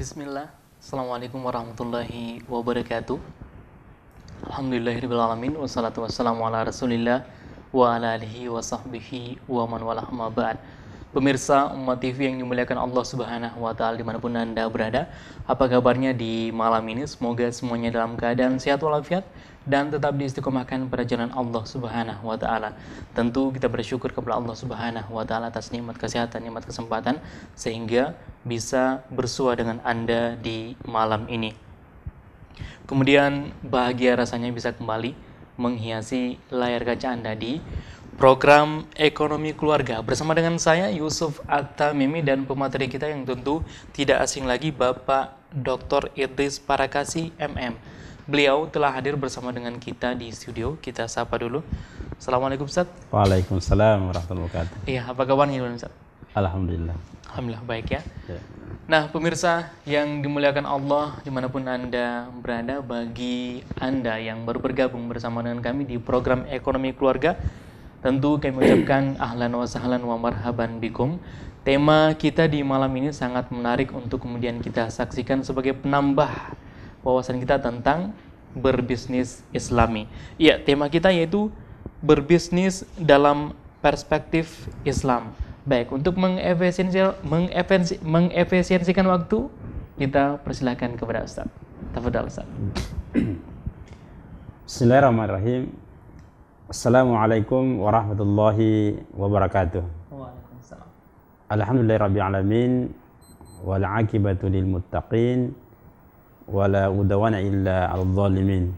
Bismillah. Assalamualaikum warahmatullahi wabarakatuh. Alhamdulillahirrahmanirrahim. Wassalatu wassalamu ala rasulillah wa ala alihi wa sahbihi wa man walah ba'd. Pemirsa Umat TV yang dimuliakan Allah Subhanahu wa taala di mana pun Anda berada, apa kabarnya di malam ini? Semoga semuanya dalam keadaan sehat walafiat dan tetap diistiqomahkan pada jalan Allah Subhanahu wa taala. Tentu kita bersyukur kepada Allah Subhanahu wa taala atas nikmat kesehatan, nikmat kesempatan sehingga bisa bersua dengan Anda di malam ini. Kemudian bahagia rasanya bisa kembali menghiasi layar kaca Anda di program Ekonomi Keluarga bersama dengan saya Yusuf Atta-Mimi dan pemateri kita yang tentu tidak asing lagi Bapak Dr. Idris Parakasi MM. Beliau telah hadir bersama dengan kita di studio. Kita sapa dulu. Assalamualaikum Ustaz. Waalaikumsalam warahmatullahi wabarakatuh. Iya, apa kabarnya Ustaz? Alhamdulillah. Alhamdulillah baik ya. Ya. Nah, pemirsa yang dimuliakan Allah di mana pun Anda berada, bagi Anda yang baru bergabung bersama dengan kami di program Ekonomi Keluarga, tentu kami ucapkan ahlan wa sahlan wa marhaban bikum. Tema kita di malam ini sangat menarik untuk kemudian kita saksikan sebagai penambah wawasan kita tentang berbisnis islami. Iya, tema kita yaitu berbisnis dalam perspektif Islam. Baik, untuk mengefisiensikan waktu, kita persilahkan kepada Ustaz. Tafadhal Ustaz. Bismillahirrahmanirrahim. Assalamualaikum warahmatullahi wabarakatuh. Waalaikumsalam. Alhamdulillahirabbil alamin wal aqibatu lil muttaqin 'alal zalimin.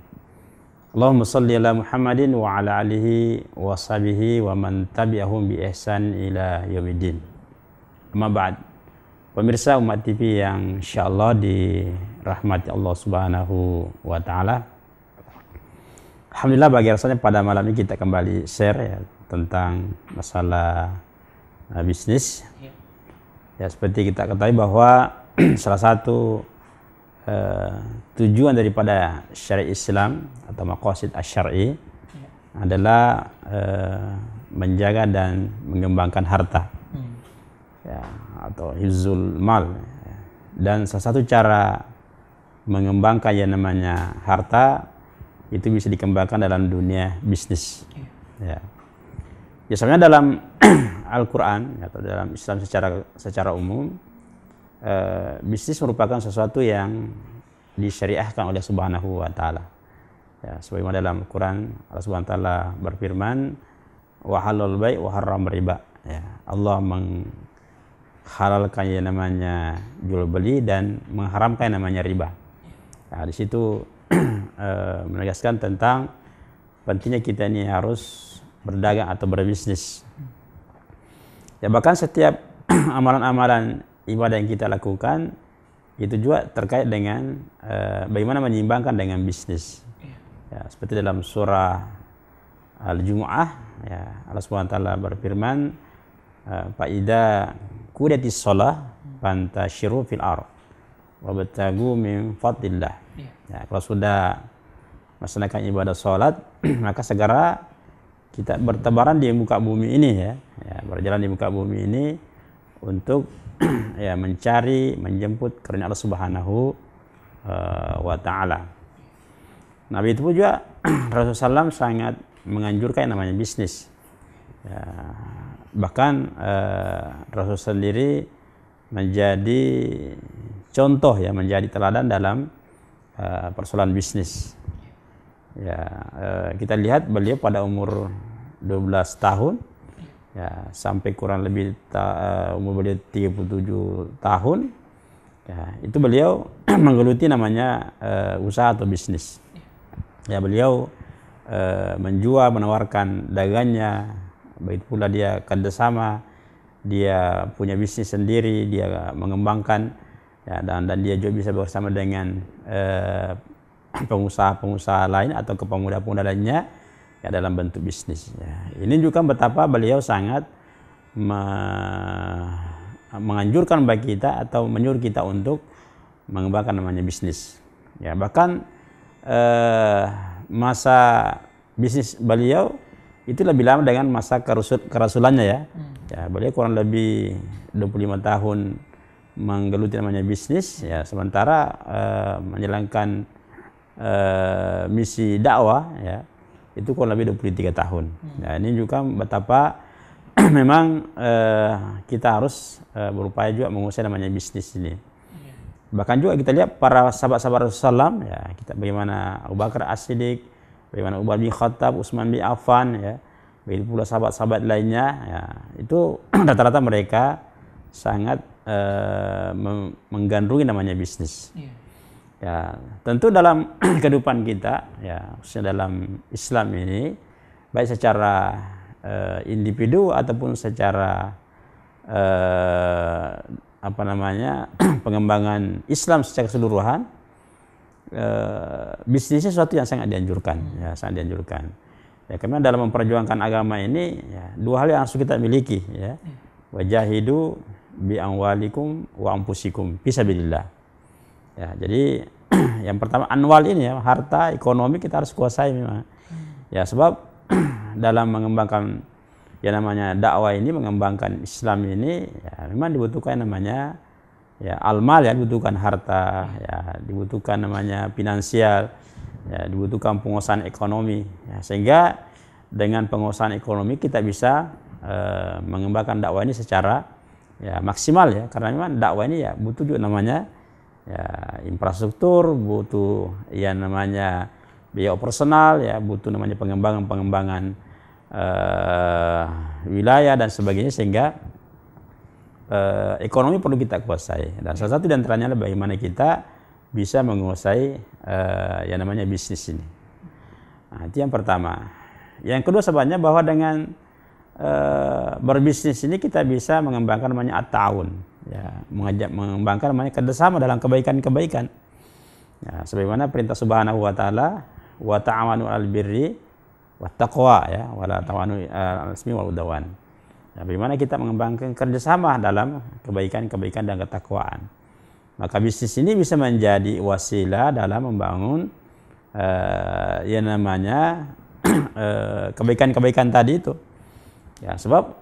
Allahumma salli ala Muhammadin wa ala alihi wa sahbihi wa man tabi'ahum bi ihsan ila yaumiddin. Amma ba'd. Pemirsa Umat TV yang insyaallah dirahmati Allah Subhanahu wa taala. Alhamdulillah bagi rasanya pada malam ini kita kembali share ya tentang masalah uh, bisnis. Ya. Ya seperti kita ketahui bahwa salah satu uh, tujuan daripada syariat Islam atau maqasid asy-syar'i adalah uh, menjaga dan mengembangkan harta. Hmm. Ya, atau hizul mal. Dan salah satu cara mengembangkan yang namanya harta itu bisa dikembangkan dalam dunia bisnis. Ya. Ya sebenarnya dalam Al-Qur'an atau dalam Islam secara secara umum eh, bisnis merupakan sesuatu yang disyariahkan oleh Subhanahu wa taala. Ya, sebagaimana dalam Al-Qur'an Allah Subhanahu wa taala berfirman wa halal bai' wa haram riba. Ya, Allah menghalalkan yang namanya jual beli dan mengharamkan yang namanya riba. Nah, di situ eh, menegaskan tentang pentingnya kita ini harus berdagang atau berbisnis. Ya bahkan setiap amalan-amalan ibadah yang kita lakukan itu juga terkait dengan eh, bagaimana menyeimbangkan dengan bisnis. Ya, seperti dalam surah Al-Jumu'ah ya Allah Subhanahu taala berfirman fa idza qudiyatis shalah fantashiru fil ardh wabtagu min fadlillah. Ya, kalau sudah melaksanakan ibadah sholat, maka segera kita bertebaran di muka bumi ini ya, ya berjalan di muka bumi ini untuk ya mencari, menjemput karena Allah Subhanahu uh, wa taala. Nabi itu juga Rasulullah SAW sangat menganjurkan yang namanya bisnis. Ya, bahkan uh, Rasul sendiri menjadi contoh ya menjadi teladan dalam uh, persoalan bisnis. Ya, uh, kita lihat beliau pada umur 12 tahun ya sampai kurang lebih ta, uh, umur beliau 37 tahun ya itu beliau menggeluti namanya uh, usaha atau bisnis. Ya, beliau uh, menjual menawarkan dagangnya begitu pula dia kerjasama dia punya bisnis sendiri dia mengembangkan ya, dan dan dia juga bisa bersama dengan pengusaha-pengusaha lain atau ke pemuda-pemuda lainnya ya dalam bentuk bisnis. Ya. Ini juga betapa beliau sangat me menganjurkan bagi kita atau menyuruh kita untuk mengembangkan namanya bisnis. Ya bahkan eh, masa bisnis beliau itu lebih lama dengan masa kerasul, kerasulannya ya. Hmm. Ya beliau kurang lebih 25 tahun menggeluti namanya bisnis ya sementara uh, menjalankan uh, misi dakwah ya itu kurang lebih 23 tahun. Hmm. Ya, ini juga betapa memang uh, kita harus uh, berupaya juga menguasai namanya bisnis ini. Yeah. Bahkan juga kita lihat para sahabat-sahabat Rasulullah ya kita bagaimana Abu Bakar As-Siddiq, bagaimana Umar bin Khattab, Utsman bin Affan ya, begitu pula sahabat-sahabat lainnya ya itu rata-rata mereka sangat uh, menggandrungi namanya bisnis. Yeah. Ya, tentu dalam kehidupan kita ya khususnya dalam Islam ini baik secara uh, individu ataupun secara uh, apa namanya pengembangan Islam secara keseluruhan uh, bisnisnya sesuatu yang sangat dianjurkan ya sangat dianjurkan. Ya karena dalam memperjuangkan agama ini ya dua hal yang harus kita miliki ya. Wajahidu bi amwalikum wa ampusikum fisabilillah. Ya, jadi yang pertama anwal ini ya, harta, ekonomi kita harus kuasai memang. Ya, sebab dalam mengembangkan ya namanya dakwah ini mengembangkan Islam ini ya memang dibutuhkan namanya ya almal ya dibutuhkan harta ya dibutuhkan namanya finansial ya dibutuhkan penguasaan ekonomi. Ya, sehingga dengan penguasaan ekonomi kita bisa uh, mengembangkan dakwah ini secara ya maksimal ya. Karena memang dakwah ini ya butuh juga namanya ya infrastruktur butuh ya namanya biaya operasional ya butuh namanya pengembangan pengembangan uh, wilayah dan sebagainya sehingga uh, ekonomi perlu kita kuasai. Dan salah satu di antaranya adalah bagaimana kita bisa menguasai uh, yang namanya bisnis ini. Nah, itu yang pertama. Yang kedua sebenarnya bahwa dengan Eh, berbisnis ini kita bisa mengembangkan namanya at-ta'awun ya mengajak mengembangkan namanya kerjasama dalam kebaikan-kebaikan. Ya sebagaimana perintah subhanahu wa taala wa ta'awanu al birri wa taqwa ya wala ta'awanu al ismi wal udawan ya bagaimana kita mengembangkan kerjasama dalam kebaikan-kebaikan dan ketakwaan. Maka bisnis ini bisa menjadi wasilah dalam membangun uh, yang namanya uh, kebaikan-kebaikan tadi itu. Ya, sebab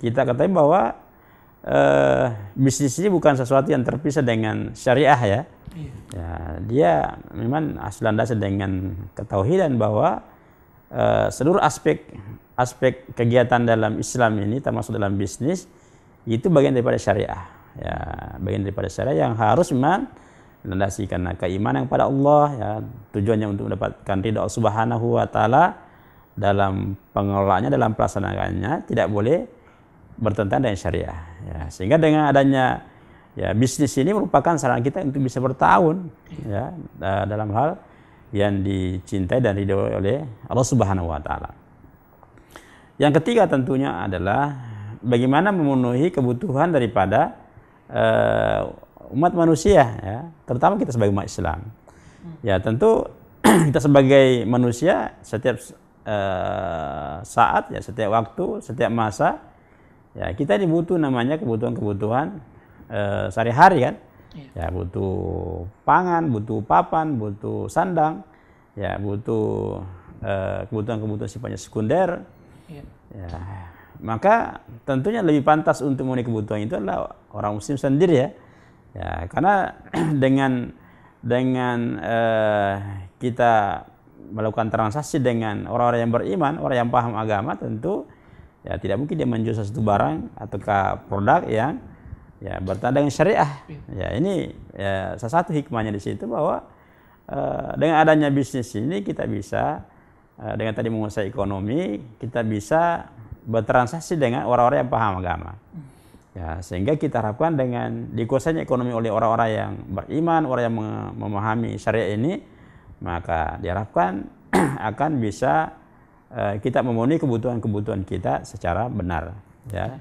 kita katakan bahwa uh, bisnis ini bukan sesuatu yang terpisah dengan syariah ya. Iya. Ya, dia memang asal dasar dengan ketauhidan bahwa uh, seluruh aspek aspek kegiatan dalam Islam ini termasuk dalam bisnis itu bagian daripada syariah. Ya, bagian daripada syariah yang harus memang landasi karena keimanan kepada Allah ya tujuannya untuk mendapatkan ridha Subhanahu wa taala dalam pengelolaannya dalam pelaksanaannya tidak boleh bertentangan dengan syariah ya sehingga dengan adanya ya bisnis ini merupakan saran kita untuk bisa bertahun ya dalam hal yang dicintai dan diridhoi oleh Allah Subhanahu wa taala. Yang ketiga tentunya adalah bagaimana memenuhi kebutuhan daripada uh, umat manusia ya, terutama kita sebagai umat Islam. Ya, tentu kita sebagai manusia setiap uh, saat ya setiap waktu setiap masa ya kita dibutuh namanya kebutuhan-kebutuhan uh, sehari-hari kan ya. ya butuh pangan butuh papan butuh sandang ya butuh uh, kebutuhan-kebutuhan sifatnya sekunder ya. ya maka tentunya lebih pantas untuk memenuhi kebutuhan itu adalah orang muslim sendiri ya ya karena dengan dengan uh, kita melakukan transaksi dengan orang-orang yang beriman, orang yang paham agama tentu ya tidak mungkin dia menjual sesuatu barang ataukah produk yang ya bertanda dengan syariah. Ya ini ya salah satu hikmahnya di situ bahwa uh, dengan adanya bisnis ini kita bisa uh, dengan tadi menguasai ekonomi, kita bisa bertransaksi dengan orang-orang yang paham agama. Ya, sehingga kita harapkan dengan dikuasainya ekonomi oleh orang-orang yang beriman, orang yang memahami syariah ini, maka diharapkan akan bisa kita memenuhi kebutuhan-kebutuhan kita secara benar ya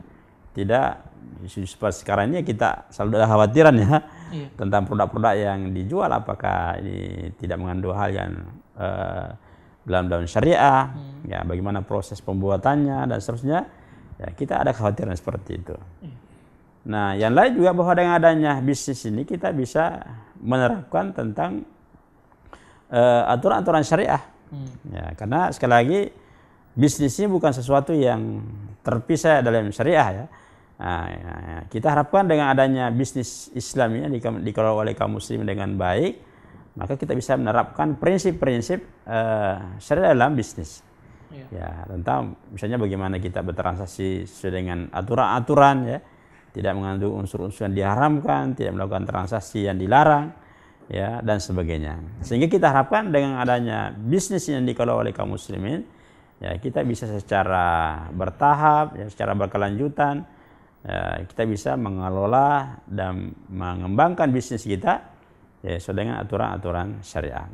tidak seperti sekarang ini kita selalu ada khawatiran ya iya. tentang produk-produk yang dijual apakah ini tidak mengandung hal yang uh, dalam syariah hmm. ya bagaimana proses pembuatannya dan seterusnya ya kita ada kekhawatiran seperti itu iya. nah yang lain juga bahwa dengan adanya bisnis ini kita bisa menerapkan tentang uh, aturan-aturan syariah. Hmm. Ya, karena sekali lagi bisnis ini bukan sesuatu yang terpisah dalam syariah ya. Nah, ya, ya. kita harapkan dengan adanya bisnis Islam ini dikelola oleh kaum muslim dengan baik, maka kita bisa menerapkan prinsip-prinsip uh, syariat dalam bisnis. Ya. ya, tentang misalnya bagaimana kita bertransaksi sesuai dengan aturan-aturan ya, tidak mengandung unsur-unsur yang diharamkan, tidak melakukan transaksi yang dilarang, ya dan sebagainya. Sehingga kita harapkan dengan adanya bisnis yang dikelola oleh kaum muslimin, ya kita bisa secara bertahap, ya secara berkelanjutan, ya, kita bisa mengelola dan mengembangkan bisnis kita ya sesuai dengan aturan-aturan syariah.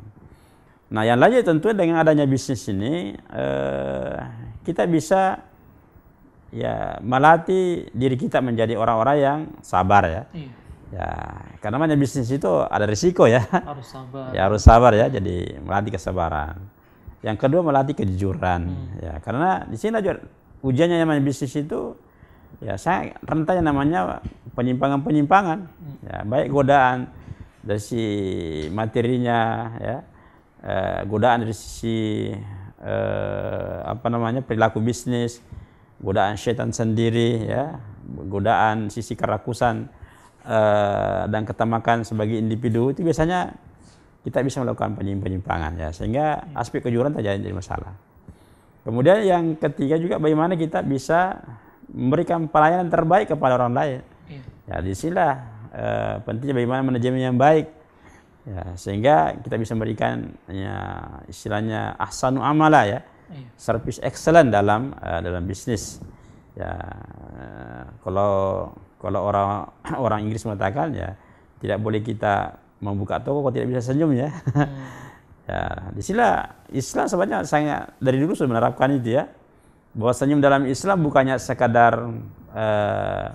Nah, yang lainnya tentu dengan adanya bisnis ini eh, kita bisa ya melatih diri kita menjadi orang-orang yang sabar ya. Iya. Ya, karena namanya bisnis itu ada risiko ya. Harus sabar. Ya harus sabar ya, jadi melatih kesabaran. Yang kedua melatih kejujuran hmm. ya, karena di sini aja ujiannya namanya bisnis itu ya saya rentan namanya penyimpangan-penyimpangan hmm. ya baik godaan dari sisi materinya ya eh, godaan dari sisi eh, apa namanya perilaku bisnis godaan setan sendiri ya godaan sisi kerakusan eh, dan ketamakan sebagai individu itu biasanya kita bisa melakukan penyimpangan ya. Sehingga aspek kejujuran terjadi jadi masalah. Kemudian yang ketiga juga bagaimana kita bisa memberikan pelayanan terbaik kepada orang lain. Iya. ya di sinilah uh, pentingnya bagaimana manajemen yang baik. Ya sehingga kita bisa memberikan ya istilahnya ahsanu amala ya. Iya. service excellent dalam uh, dalam bisnis. Ya uh, kalau kalau orang orang Inggris mengatakan ya tidak boleh kita membuka toko kalau tidak bisa senyum ya hmm. ya di sinilah Islam sebenarnya sangat dari dulu sudah menerapkan itu ya bahwa senyum dalam Islam bukannya sekadar uh,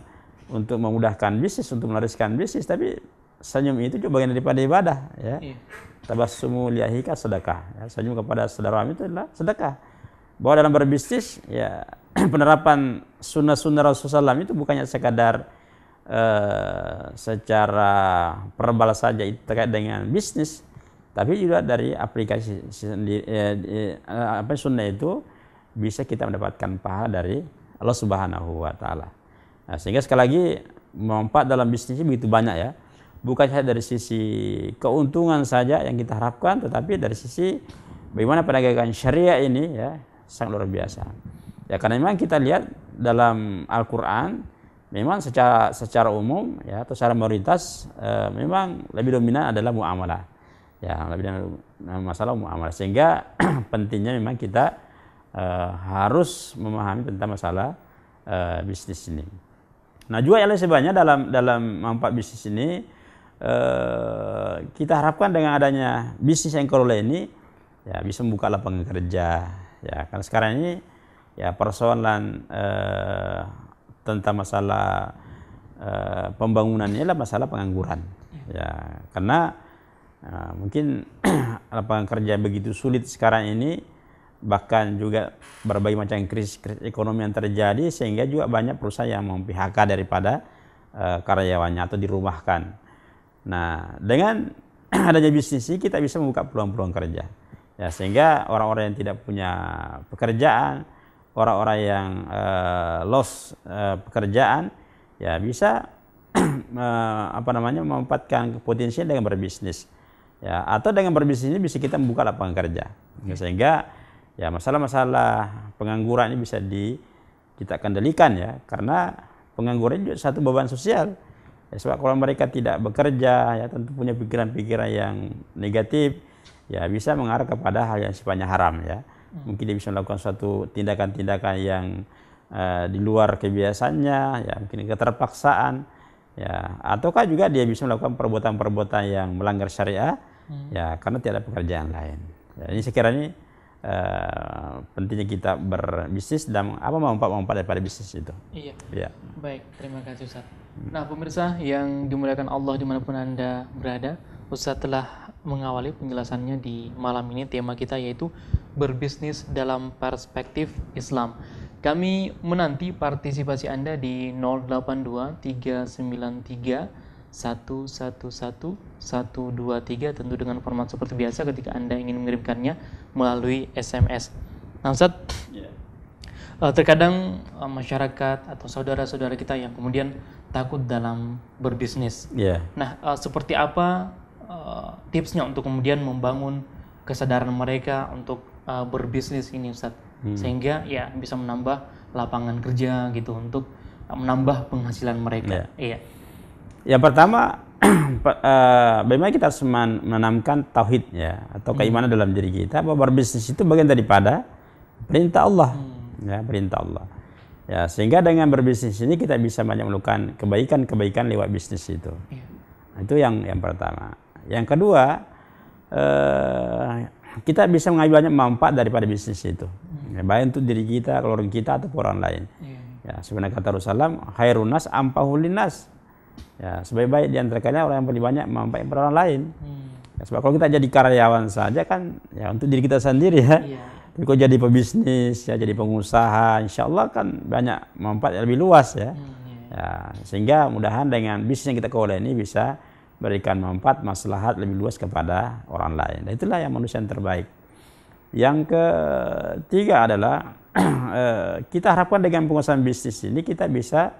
untuk memudahkan bisnis, untuk meneruskan bisnis, tapi senyum itu juga bagian daripada ibadah, ya. Iya. Tabassumu liahika sedekah. Ya, senyum kepada saudara itu adalah sedekah. Bahwa dalam berbisnis, ya penerapan sunnah-sunnah Rasulullah SAW itu bukannya sekadar uh, secara verbal saja itu terkait dengan bisnis, tapi juga dari aplikasi sendiri, eh, eh, apa sunnah itu bisa kita mendapatkan pahala dari Allah Subhanahu wa taala. Nah, sehingga sekali lagi manfaat dalam bisnis begitu banyak ya. Bukan saja dari sisi keuntungan saja yang kita harapkan, tetapi dari sisi bagaimana penegakan syariah ini ya sangat luar biasa. Ya karena memang kita lihat dalam Al-Quran memang secara secara umum ya atau secara mayoritas eh, memang lebih dominan adalah muamalah. Ya, lebih dominan masalah muamalah sehingga pentingnya memang kita eh, harus memahami tentang masalah eh, bisnis ini. Nah juga yang sebenarnya dalam dalam manfaat bisnis ini eh, kita harapkan dengan adanya bisnis yang kelola ini ya bisa membuka lapangan kerja ya karena sekarang ini ya persoalan eh, tentang masalah eh, pembangunan ini adalah masalah pengangguran ya karena eh, mungkin lapangan kerja begitu sulit sekarang ini bahkan juga berbagai macam krisis, krisis ekonomi yang terjadi sehingga juga banyak perusahaan yang memphk daripada uh, karyawannya atau dirumahkan. Nah, dengan adanya bisnis ini kita bisa membuka peluang-peluang kerja. Ya, sehingga orang-orang yang tidak punya pekerjaan, orang-orang yang uh, lost uh, pekerjaan ya bisa uh, apa namanya memanfaatkan potensi dengan berbisnis. Ya, atau dengan berbisnis ini bisa kita membuka lapangan kerja. Ya, sehingga ya masalah-masalah pengangguran ini bisa di kita kendalikan ya karena pengangguran juga satu beban sosial ya, sebab kalau mereka tidak bekerja ya tentu punya pikiran-pikiran yang negatif ya bisa mengarah kepada hal yang sifatnya haram ya hmm. mungkin dia bisa melakukan suatu tindakan-tindakan yang uh, di luar kebiasaannya ya mungkin keterpaksaan ya ataukah juga dia bisa melakukan perbuatan-perbuatan yang melanggar syariah hmm. ya karena tidak ada pekerjaan lain ya, ini sekiranya uh, pentingnya kita berbisnis dan apa manfaat-manfaat daripada bisnis itu. Iya. Ya. Baik, terima kasih Ustaz. Nah pemirsa yang dimuliakan Allah di mana pun Anda berada, Ustaz telah mengawali penjelasannya di malam ini tema kita yaitu berbisnis dalam perspektif Islam. Kami menanti partisipasi Anda di 082 393 111 123 tentu dengan format seperti biasa ketika Anda ingin mengirimkannya melalui SMS. Nah Ustaz, yeah. Uh, terkadang uh, masyarakat atau saudara-saudara kita yang kemudian takut dalam berbisnis. Ya. Nah, uh, seperti apa uh, tipsnya untuk kemudian membangun kesadaran mereka untuk uh, berbisnis ini, Ustaz? Sehingga ya bisa menambah lapangan kerja gitu untuk uh, menambah penghasilan mereka. Iya. Yang pertama, pe- eh, bagaimana kita harus men- menanamkan tauhid ya atau keimanan dalam diri kita bahwa berbisnis itu bagian daripada perintah Allah, ya perintah Allah. Ya sehingga dengan berbisnis ini kita bisa banyak melakukan kebaikan-kebaikan lewat bisnis itu. Nah, Itu yang yang pertama. Yang kedua, eh, kita bisa mengambil banyak manfaat daripada bisnis itu. Ya, baik untuk diri kita, keluarga kita atau orang lain. Iya. Ya, sebenarnya kata Rasulullah, khairun nas ampahul nas. Ya, sebaik-baik di antara kalian orang yang paling banyak manfaat pada orang lain. Hmm. Ya, sebab kalau kita jadi karyawan saja kan ya untuk diri kita sendiri ya. Iya. Tapi kalau jadi pebisnis ya jadi pengusaha, insya Allah kan banyak manfaat yang lebih luas ya. Hmm, iya. Ya, sehingga mudahan dengan bisnis yang kita kelola ini bisa berikan manfaat maslahat lebih luas kepada orang lain. Dan itulah yang manusia yang terbaik. Yang ketiga adalah eh, kita harapkan dengan penguasaan bisnis ini kita bisa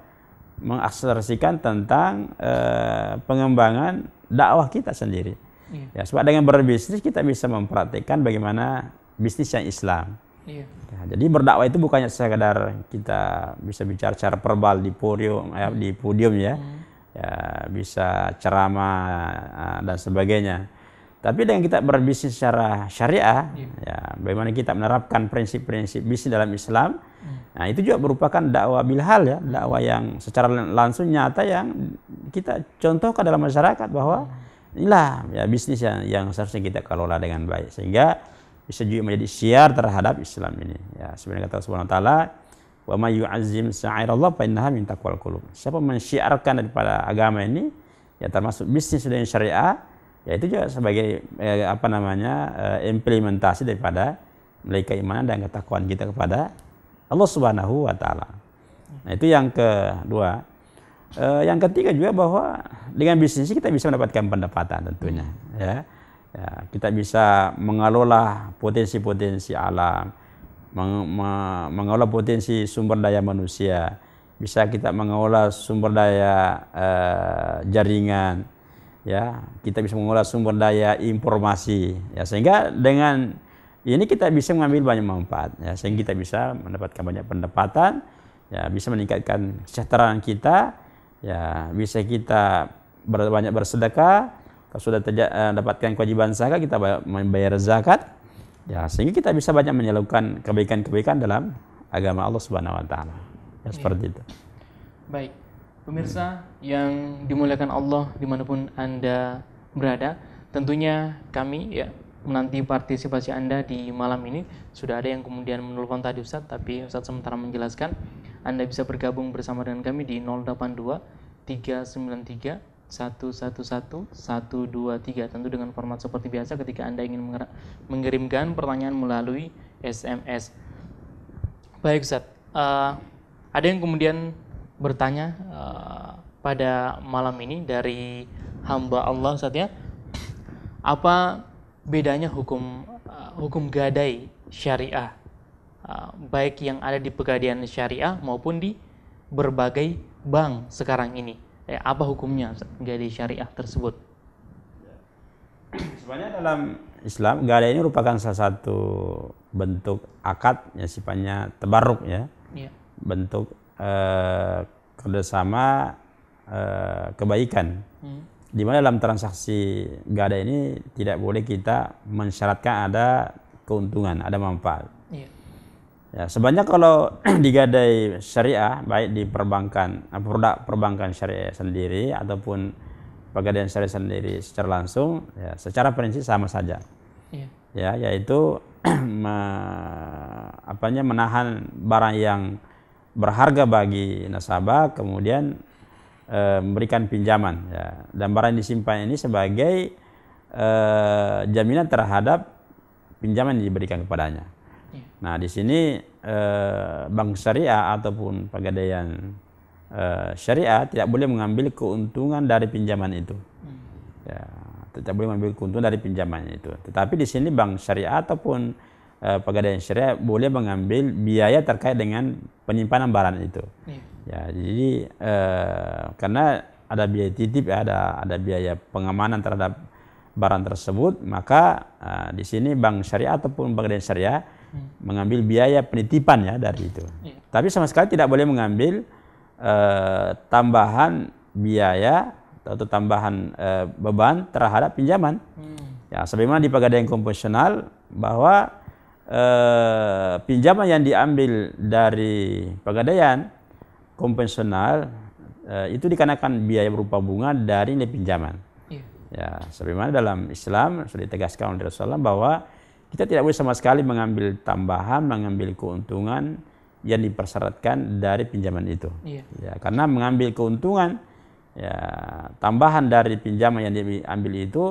mengakselerasikan tentang eh, pengembangan dakwah kita sendiri. Iya. Ya, sebab dengan berbisnis kita bisa mempraktikkan bagaimana bisnis yang Islam. Iya. Ya, jadi berdakwah itu bukannya sekadar kita bisa bicara secara verbal di podium, ya, di podium ya, ya bisa ceramah ah, dan sebagainya. Tapi dengan kita berbisnis secara syariah, ya bagaimana kita menerapkan prinsip-prinsip bisnis dalam Islam, nah itu juga merupakan dakwah bilhal ya, dakwah yang secara langsung nyata yang kita contohkan dalam masyarakat bahwa inilah ya bisnis yang, yang seharusnya kita kelola dengan baik sehingga bisa juga menjadi syiar terhadap Islam ini. Ya, sebenarnya kata Subhanahu wa taala, "Wa may yu'azzim sya'airallah fa innaha min taqwal qulub." Siapa mensyiarkan daripada agama ini, ya termasuk bisnis dan syariah, ya itu juga sebagai eh, apa namanya eh, implementasi daripada nilai keimanan dan ketakwaan kita kepada Allah Subhanahu wa taala. Nah, itu yang kedua. Eh, yang ketiga juga bahwa dengan bisnis kita bisa mendapatkan pendapatan tentunya, ya. Ya, kita bisa mengelola potensi-potensi alam, meng- me- mengelola potensi sumber daya manusia, bisa kita mengelola sumber daya eh, jaringan, ya. Kita bisa mengelola sumber daya informasi, ya. Sehingga dengan ini kita bisa mengambil banyak manfaat, ya. Sehingga kita bisa mendapatkan banyak pendapatan, ya. Bisa meningkatkan kesejahteraan kita, ya. Bisa kita ber- banyak bersedekah, kalau sudah terja- eh, dapatkan kewajiban zakat kita ba- membayar zakat ya sehingga kita bisa banyak menyalurkan kebaikan-kebaikan dalam agama Allah Subhanahu wa taala. Ya seperti itu. Baik, pemirsa yang dimuliakan Allah di mana pun Anda berada, tentunya kami ya menanti partisipasi Anda di malam ini. Sudah ada yang kemudian menelpon tadi Ustadz, tapi Ustadz sementara menjelaskan Anda bisa bergabung bersama dengan kami di 082 393 111 123 tentu dengan format seperti biasa ketika Anda ingin mengirimkan pertanyaan melalui SMS. Baik Ustaz, Eh, ada yang kemudian bertanya eh, pada malam ini dari hamba Allah Ustaz ya, apa bedanya hukum eh, hukum gadai syariah eh, baik yang ada di pegadaian syariah maupun di berbagai bank sekarang ini? Eh, apa hukumnya gadai syariah tersebut? Sebenarnya dalam Islam gadai ini merupakan salah satu bentuk akad yang sifatnya tabarruk ya. Iya. bentuk eh, kerjasama eh, kebaikan. Hmm. Di mana dalam transaksi gada ini tidak boleh kita mensyaratkan ada keuntungan, ada manfaat. Ya, sebanyak kalau digadai syariah, baik di perbankan, eh, produk perbankan syariah sendiri ataupun pegadaian syariah sendiri secara langsung, ya, secara prinsip sama saja Iya. ya yaitu me- apanya menahan barang yang berharga bagi nasabah kemudian eh, memberikan pinjaman ya dan barang yang disimpan ini sebagai eh, jaminan terhadap pinjaman yang diberikan kepadanya. Nah di sini eh, bank syariah ataupun pegadaian eh, syariah tidak boleh mengambil keuntungan dari pinjaman itu. Ya, tidak boleh mengambil keuntungan dari pinjamannya itu. Tetapi di sini bank syariah ataupun uh, pegadaian syariah boleh mengambil biaya terkait dengan penyimpanan barang itu. Iya. Ya, jadi uh, karena ada biaya titip, ada ada biaya pengamanan terhadap barang tersebut, maka uh, di sini bank syariah ataupun pegadaian syariah hmm. mengambil biaya penitipan ya dari itu. Iya. Tapi sama sekali tidak boleh mengambil uh, tambahan biaya atau tambahan uh, beban terhadap pinjaman. Hmm. Ya, sebagaimana di pegadaian konvensional bahwa uh, pinjaman yang diambil dari pegadaian konvensional uh, itu dikenakan biaya berupa bunga dari nilai pinjaman. Yeah. Ya, sebagaimana dalam Islam sudah ditegaskan oleh Rasulullah bahwa kita tidak boleh sama sekali mengambil tambahan, mengambil keuntungan yang dipersyaratkan dari pinjaman itu. Yeah. Ya, karena mengambil keuntungan ya tambahan dari pinjaman yang diambil itu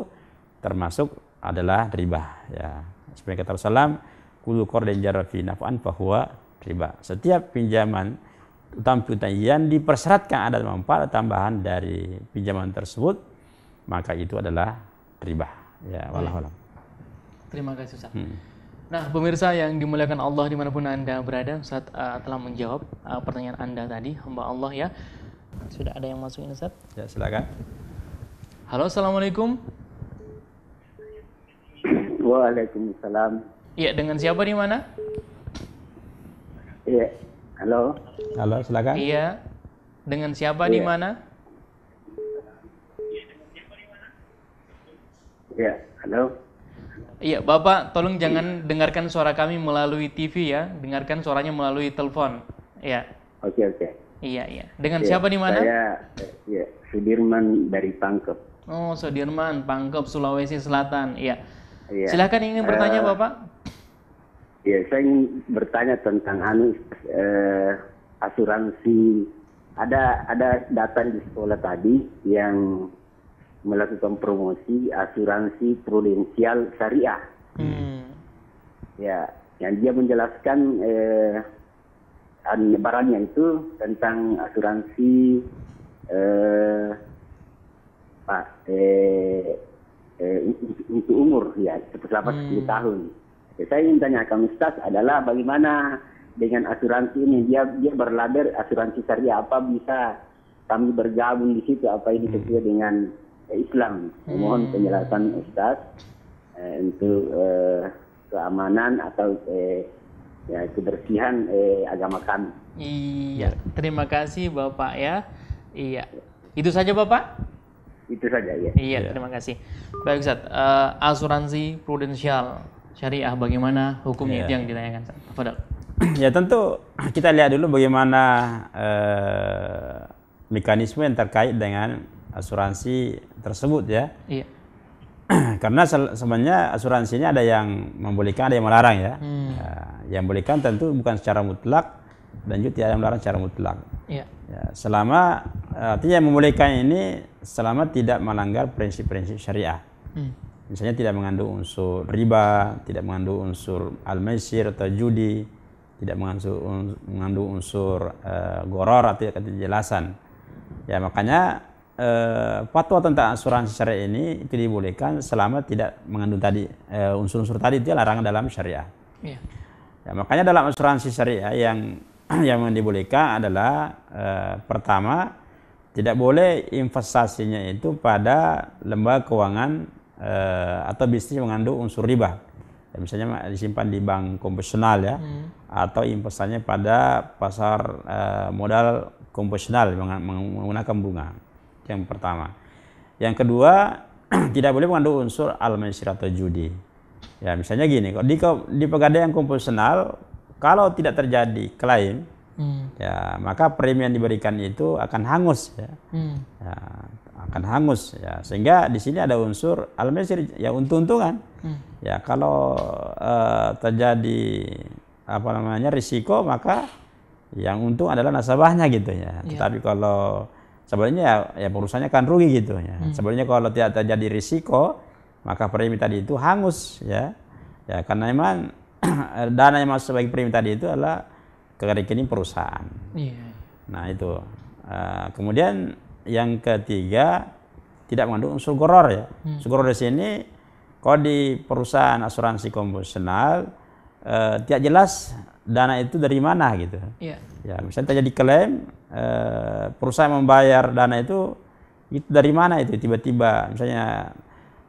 termasuk adalah riba ya seperti kata Rasulullah kullu qardin jarra fi naf'an fahuwa riba setiap pinjaman utang piutang yang dipersyaratkan ada manfaat tambahan dari pinjaman tersebut maka itu adalah riba ya wallahualam terima kasih Ustaz hmm. Nah, pemirsa yang dimuliakan Allah di mana pun Anda berada, Ustaz uh, telah menjawab uh, pertanyaan Anda tadi, hamba Allah ya. Sudah ada yang masuk ini, Ustaz? Ya, silakan. Halo, Assalamualaikum. Waalaikumsalam. Iya, dengan siapa di mana? Iya. Halo. Halo, silakan. Iya. Dengan siapa di iya. mana? Iya, halo. Iya, Bapak, tolong jangan dengarkan suara kami melalui TV ya, dengarkan suaranya melalui telepon. Iya. Oke, oke. Iya, iya. Dengan ya, siapa di mana? Saya ya, Sudirman dari Pangkep. Oh, Sudirman, Pangkep, Sulawesi Selatan. Iya. Ya. Silakan ingin bertanya, uh, Bapak. Ya, saya ingin bertanya tentang anu uh, asuransi. Ada ada data di sekolah tadi yang melakukan promosi asuransi prudensial syariah. Hmm. Ya, yang dia menjelaskan eh, barangnya itu tentang asuransi eh, pak eh, eh, untuk umur ya selama hmm. 10 tahun. Ya, saya ingin tanyakan Ustaz adalah bagaimana dengan asuransi ini dia dia berlader asuransi syariah apa bisa kami bergabung di situ apa ini hmm. sesuai dengan Islam. Hmm. Mohon penjelasan Ustaz eh, untuk eh, keamanan atau eh, ya kebersihan eh, agama kami. Iya, terima kasih Bapak ya. Iya. Itu saja Bapak? Itu saja ya. Iya, ya. terima kasih. Baik Ustaz, uh, asuransi prudensial syariah bagaimana hukumnya ya. itu yang ditanyakan Fadal. Ya tentu kita lihat dulu bagaimana uh, mekanisme yang terkait dengan asuransi tersebut ya. Iya. Karena sebenarnya asuransinya ada yang membolehkan, ada yang melarang ya. Hmm. ya yang bolehkan tentu bukan secara mutlak dan juga tidak ada yang melarang secara mutlak. Iya. Ya, selama artinya yang membolehkan ini selama tidak melanggar prinsip-prinsip syariah. Hmm. Misalnya tidak mengandung unsur riba, tidak mengandung unsur al-maisir atau judi, tidak mengandung, mengandung unsur uh, goror atau kejelasan. Ya makanya fatwa tentang asuransi syariah ini itu dibolehkan selama tidak mengandung tadi uh, unsur-unsur tadi itu larangan dalam syariah. Yeah. Ya, makanya dalam asuransi syariah yang yang dibolehkan adalah uh, pertama tidak boleh investasinya itu pada lembaga keuangan uh, atau bisnis mengandung unsur riba. Ya, misalnya disimpan di bank konvensional ya, hmm. atau investasinya pada pasar uh, modal konvensional menggunakan bunga yang pertama. Yang kedua, tidak boleh mengandung unsur al-maisir atau judi. Ya, misalnya gini, di di pegadaian konvensional kalau tidak terjadi klaim, hmm. ya maka premi yang diberikan itu akan hangus ya. Hmm. ya akan hangus ya. Sehingga di sini ada unsur al-maisir ya untung-untungan. Hmm. Ya, kalau uh, terjadi apa namanya risiko maka yang untung adalah nasabahnya gitu ya. ya. Tetapi kalau sebenarnya ya, ya perusahaannya kan rugi gitu ya. Hmm. Sebenarnya kalau tidak terjadi risiko, maka premi tadi itu hangus ya. Ya karena memang dana yang masuk sebagai premi tadi itu adalah ke rekening perusahaan. Yeah. Nah itu. Uh, kemudian yang ketiga tidak mengandung unsur goror ya. Hmm. Unsur goror di sini kalau di perusahaan asuransi konvensional eh, tidak jelas dana itu dari mana gitu. Iya. Ya, misalnya terjadi klaim eh, perusahaan membayar dana itu itu dari mana itu tiba-tiba misalnya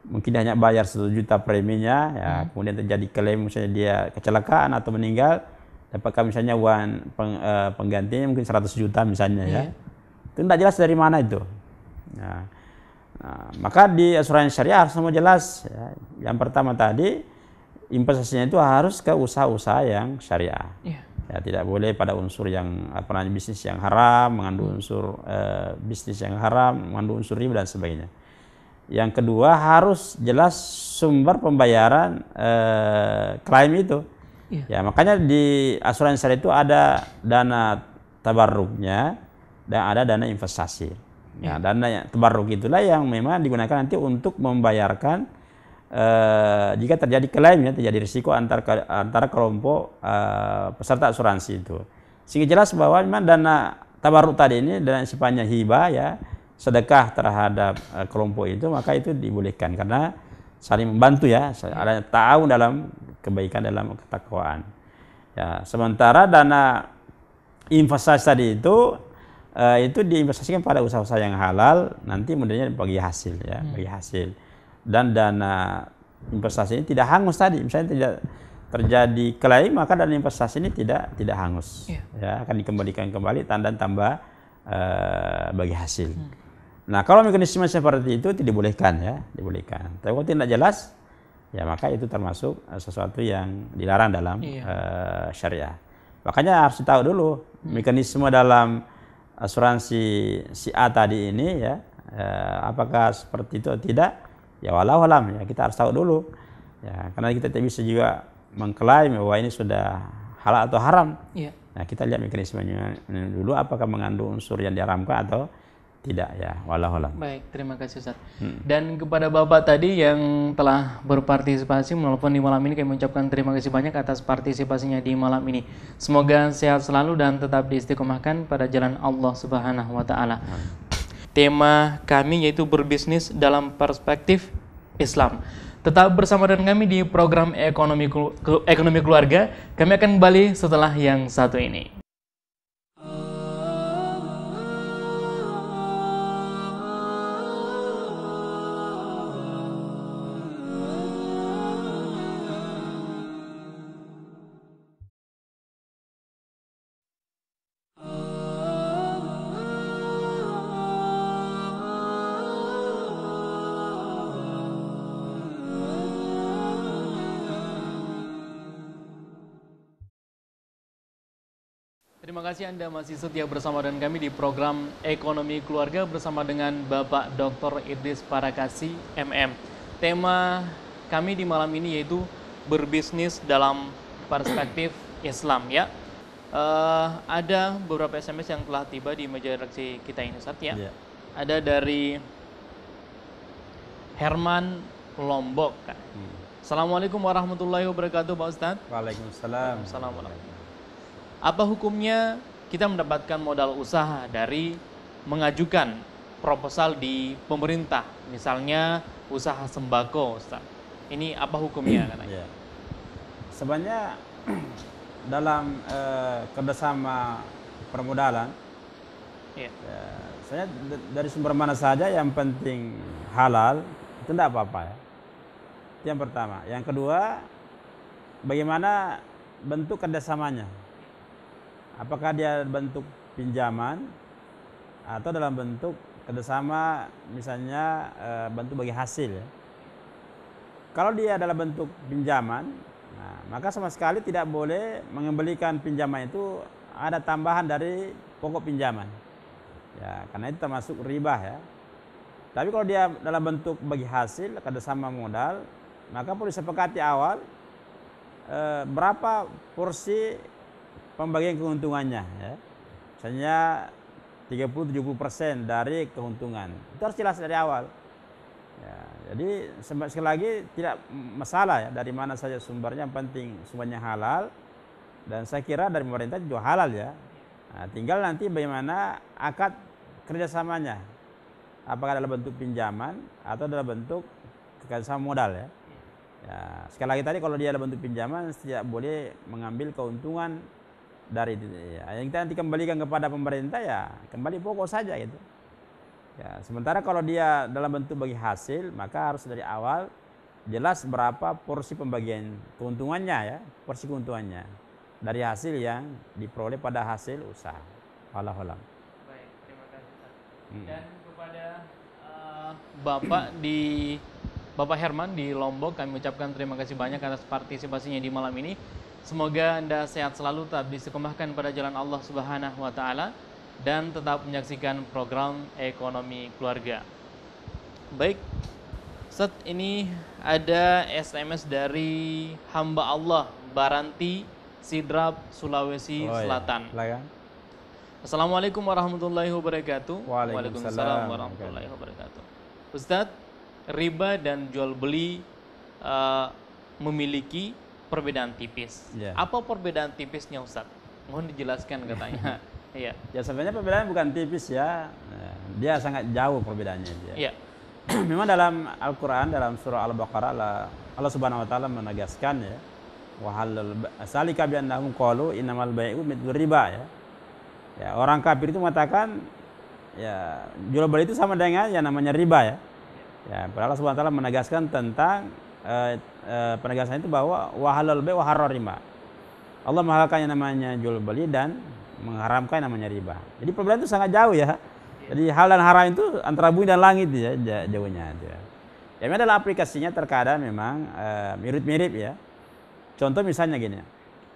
mungkin hanya bayar satu juta preminya ya kemudian terjadi klaim misalnya dia kecelakaan atau meninggal dapatkan misalnya uang peng, eh, penggantinya mungkin 100 juta misalnya ya itu tidak jelas dari mana itu Nah, nah, maka di asuransi syariah harus semua jelas ya. yang pertama tadi investasinya itu harus ke usaha-usaha yang syariah. Iya. ya tidak boleh pada unsur yang apa namanya bisnis yang haram mengandung unsur eh, bisnis yang haram mengandung unsur riba dan sebagainya. Yang kedua harus jelas sumber pembayaran eh, klaim itu. Iya. ya makanya di asuransi syariah itu ada dana tabarruknya dan ada dana investasi. Ya dana yang tabarruk itulah yang memang digunakan nanti untuk membayarkan eh, jika terjadi klaim ya terjadi risiko antara ke- antara kelompok eh, peserta asuransi itu. Sehingga jelas bahwa memang dana tabarruk tadi ini dana sifatnya hibah ya sedekah terhadap eh, kelompok itu maka itu dibolehkan karena saling membantu ya. Ada tahu dalam kebaikan dalam ketakwaan. Ya sementara dana investasi tadi itu eh, itu diinvestasikan pada usaha-usaha yang halal nanti mudahannya bagi hasil ya bagi hasil dan dana investasi ini tidak hangus tadi. Misalnya tidak terjadi klaim maka dana investasi ini tidak tidak hangus. Iya. ya akan dikembalikan kembali tanda tambah eh, bagi hasil. Nah kalau mekanisme seperti itu tidak dibolehkan ya dibolehkan. Tapi kalau tidak jelas ya maka itu termasuk eh, sesuatu yang dilarang dalam Iya. eh, syariah. Makanya harus tahu dulu mekanisme dalam asuransi si A tadi ini ya eh, apakah seperti itu atau tidak ya walau alam ya kita harus tahu dulu ya karena kita tidak bisa juga mengklaim bahwa ini sudah halal atau haram Iya. nah kita lihat mekanismenya dulu apakah mengandung unsur yang diharamkan atau tidak ya walau alam Baik, terima kasih Ustaz. Dan kepada Bapak tadi yang telah berpartisipasi menelpon di malam ini kami mengucapkan terima kasih banyak atas partisipasinya di malam ini. Semoga sehat selalu dan tetap diistiqomahkan pada jalan Allah Subhanahu wa taala. Tema kami yaitu berbisnis dalam perspektif Islam. Tetap bersama dengan kami di program Ekonomi Ekonomi Keluarga. Kami akan kembali setelah yang satu ini. Kasih Anda masih setia bersama dengan kami di program Ekonomi Keluarga bersama dengan Bapak Dr. Idris Parakasi MM. Tema kami di malam ini yaitu berbisnis dalam perspektif Islam ya. Eh, ada beberapa SMS yang telah tiba di meja redaksi kita ini Ustaz ya. Iya. Ada dari Herman Lombok. Assalamualaikum warahmatullahi wabarakatuh Pak Ustadz. Waalaikumsalam Assalamualaikum. Apa hukumnya kita mendapatkan modal usaha dari mengajukan proposal di pemerintah, misalnya usaha sembako, Ustaz. Ini apa hukumnya katanya? Ya. Sebenarnya dalam eh, kerjasama permodalan, ya, saya d- dari sumber mana saja yang penting halal itu tidak apa-apa ya. Itu yang pertama. Yang kedua, bagaimana bentuk kerjasamanya? Apakah dia bentuk pinjaman atau dalam bentuk kerjasama misalnya eh, bentuk bagi hasil? Kalau dia adalah bentuk pinjaman, nah, maka sama sekali tidak boleh mengembalikan pinjaman itu ada tambahan dari pokok pinjaman. Ya, karena itu termasuk riba ya. Tapi kalau dia dalam bentuk bagi hasil kerjasama modal, maka perlu disepakati awal eh, berapa porsi pembagian keuntungannya ya. Misalnya 30-70% dari keuntungan. Itu harus jelas dari awal. Ya, jadi sekali lagi tidak masalah ya dari mana saja sumbernya yang penting sumbernya halal dan saya kira dari pemerintah juga halal ya. Nah, tinggal nanti bagaimana akad kerjasamanya. Apakah dalam bentuk pinjaman atau dalam bentuk kerjasama modal ya. Ya, sekali lagi tadi kalau dia ada bentuk pinjaman tidak boleh mengambil keuntungan dari. Ya, yang kita nanti kembalikan kepada pemerintah ya kembali pokok saja gitu. Ya, sementara kalau dia dalam bentuk bagi hasil maka harus dari awal jelas berapa porsi pembagian keuntungannya ya, porsi keuntungannya dari hasil yang diperoleh pada hasil usaha. Allah alam. Baik, terima kasih. Hmm. Dan kepada eh, Bapak di Bapak Herman di Lombok kami ucapkan terima kasih banyak atas partisipasinya di malam ini. Semoga Anda sehat selalu tetap disekomahkan pada jalan Allah Subhanahu wa taala dan tetap menyaksikan program ekonomi keluarga. Baik, Ustaz, ini ada SMS dari hamba Allah Baranti Sidrap Sulawesi Oh, ya. Selatan. Silakan. Assalamualaikum warahmatullahi wabarakatuh. Waalaikumsalam warahmatullahi wabarakatuh. Ustadz, riba dan jual beli eh, memiliki perbedaan tipis. Ya. Apa perbedaan tipisnya Ustadz? Mohon dijelaskan katanya. Iya. Ya sebenarnya perbedaan bukan tipis ya. Dia sangat jauh perbedaannya dia. Iya. Memang dalam Al-Qur'an dalam surah Al-Baqarah Allah, Allah Subhanahu wa taala menegaskan ya wa halal salika bi annahum qalu innamal bai'u mithlu riba ya. Ya, orang kafir itu mengatakan ya jual beli itu sama dengan yang namanya riba ya. Ya, padahal Allah Subhanahu wa taala menegaskan tentang eh, eh, penegasan itu bahwa wa halal bai' wa harrar riba. Allah menghalalkan yang namanya jual beli dan mengharamkan yang namanya riba. Jadi perbedaan itu sangat jauh ya. Jadi hal dan haram itu antara bumi dan langit ya ja- jauhnya ya. Ya memang dalam aplikasinya terkadang memang eh, mirip-mirip ya. Contoh misalnya gini.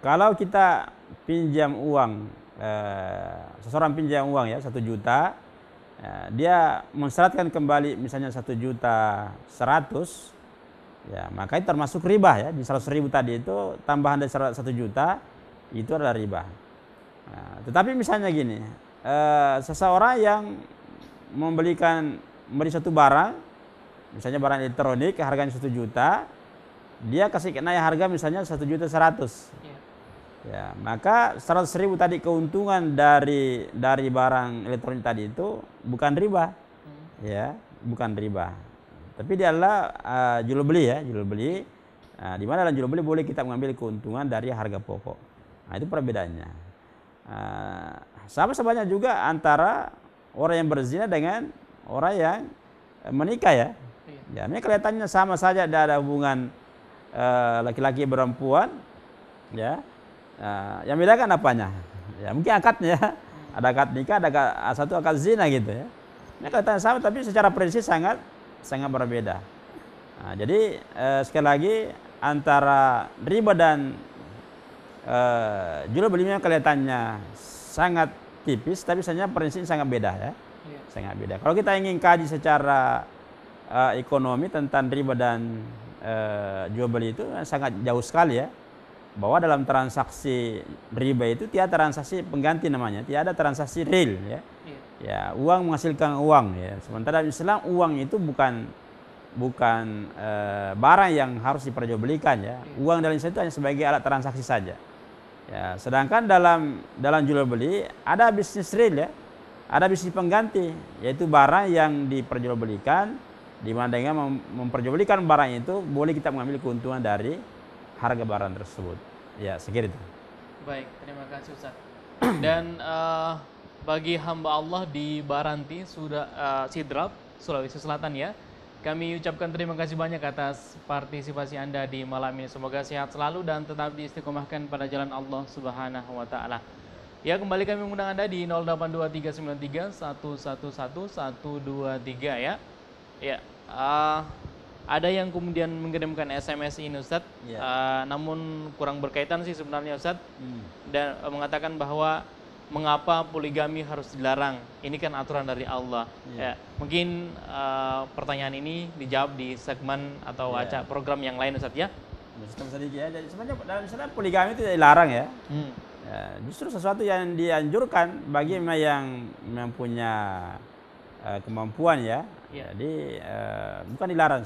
Kalau kita pinjam uang eh, seseorang pinjam uang ya satu juta dia mensyaratkan kembali misalnya satu juta seratus ya maka itu termasuk riba ya. Di seratus ribu tadi itu tambahan dari satu juta itu adalah riba. Nah, tetapi misalnya gini, eh, seseorang yang membelikan membeli satu barang, misalnya barang elektronik harganya satu juta, dia kasih naik harga misalnya satu juta seratus, Iya. ya maka seratus ribu tadi keuntungan dari dari barang elektronik tadi itu bukan riba, Hmm. ya bukan riba, tapi dia adalah eh, jual beli ya jual beli. Nah, di mana dalam jual beli boleh kita mengambil keuntungan dari harga pokok. Nah itu perbedaannya. Uh, sama sebanyak juga antara orang yang berzina dengan orang yang menikah ya. Iya. Ya, ini kelihatannya sama saja tidak ada hubungan eh, laki-laki perempuan, ya. Nah, yang bedakan apanya? Ya mungkin akadnya. Ada akad nikah, ada akad, satu akad zina gitu ya. Ini kelihatannya sama tapi secara prinsip sangat sangat berbeda. Nah, jadi eh, sekali lagi antara riba dan eh, jual beli memang kelihatannya sangat tipis, tapi sebenarnya prinsipnya sangat beda ya, Iya. sangat beda. Kalau kita ingin kaji secara eh, ekonomi tentang riba dan eh, jual beli itu sangat jauh sekali ya. Bahwa dalam transaksi riba itu tidak ada transaksi pengganti namanya, tidak ada transaksi real ya. Iya. Ya, uang menghasilkan uang ya. Sementara dalam Islam uang itu bukan bukan eh, barang yang harus diperjualbelikan ya. Uang dalam Islam itu hanya sebagai alat transaksi saja. Ya, sedangkan dalam dalam jual beli ada bisnis real ya. Ada bisnis pengganti yaitu barang yang diperjualbelikan di mana dengan mem- memperjualbelikan barang itu boleh kita mengambil keuntungan dari harga barang tersebut. Ya, sekira itu. Baik, terima kasih Ustaz. Dan eh, bagi hamba Allah di Baranti, sudah eh, Sidrap, Sulawesi Selatan ya, kami ucapkan terima kasih banyak atas partisipasi Anda di malam ini. Semoga sehat selalu dan tetap diistiqomahkan pada jalan Allah Subhanahu wa taala. Ya, kembali kami mengundang Anda di 082393 111 123 ya. Ya, eh, ada yang kemudian mengirimkan SMS ini Ustadz, Ya. Eh, namun kurang berkaitan sih sebenarnya Ustadz dan eh, mengatakan bahwa mengapa poligami harus dilarang? Ini kan aturan dari Allah. Ya, mungkin eh, pertanyaan ini dijawab di segmen atau acara program yang lain Ustadz ya. Ya. Jadi sebenarnya dalam Islam poligami itu dilarang ya. Hmm. Ya, justru sesuatu yang dianjurkan bagi memang yang mempunya eh, kemampuan ya. Ya. Jadi eh, bukan dilarang.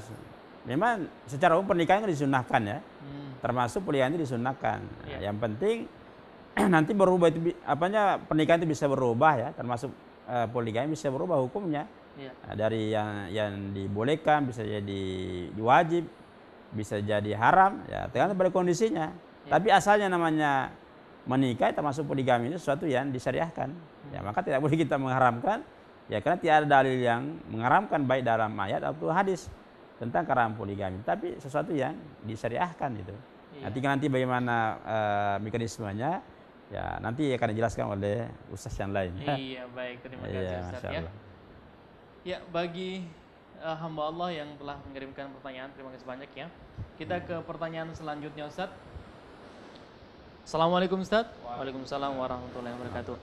Memang secara umum pernikahan kan disunahkan ya. Hmm. Termasuk poligami itu disunahkan. Nah, Ya. Yang penting nanti berubah itu apanya pernikahan itu bisa berubah ya, termasuk eh, poligami bisa berubah hukumnya. Ya. Nah, dari yang yang dibolehkan bisa jadi wajib bisa jadi haram, ya tergantung pada kondisinya. Tapi asalnya namanya menikah termasuk poligami itu sesuatu yang disyariahkan. Ya maka tidak boleh kita mengharamkan, ya karena tidak ada dalil yang mengharamkan baik dalam ayat atau hadis tentang keharam poligami. Tapi sesuatu yang disyariahkan itu. Iya. Nanti nanti bagaimana eh, mekanismenya, ya nanti akan dijelaskan oleh ustaz yang lain. Iya, baik. Terima kasih Iya, Ustaz ya. Ya, bagi eh, hamba Allah yang telah mengirimkan pertanyaan, terima kasih banyak ya. Kita ke pertanyaan selanjutnya Ustaz. Assalamualaikum Ustaz. Waalaikumsalam warahmatullahi wabarakatuh.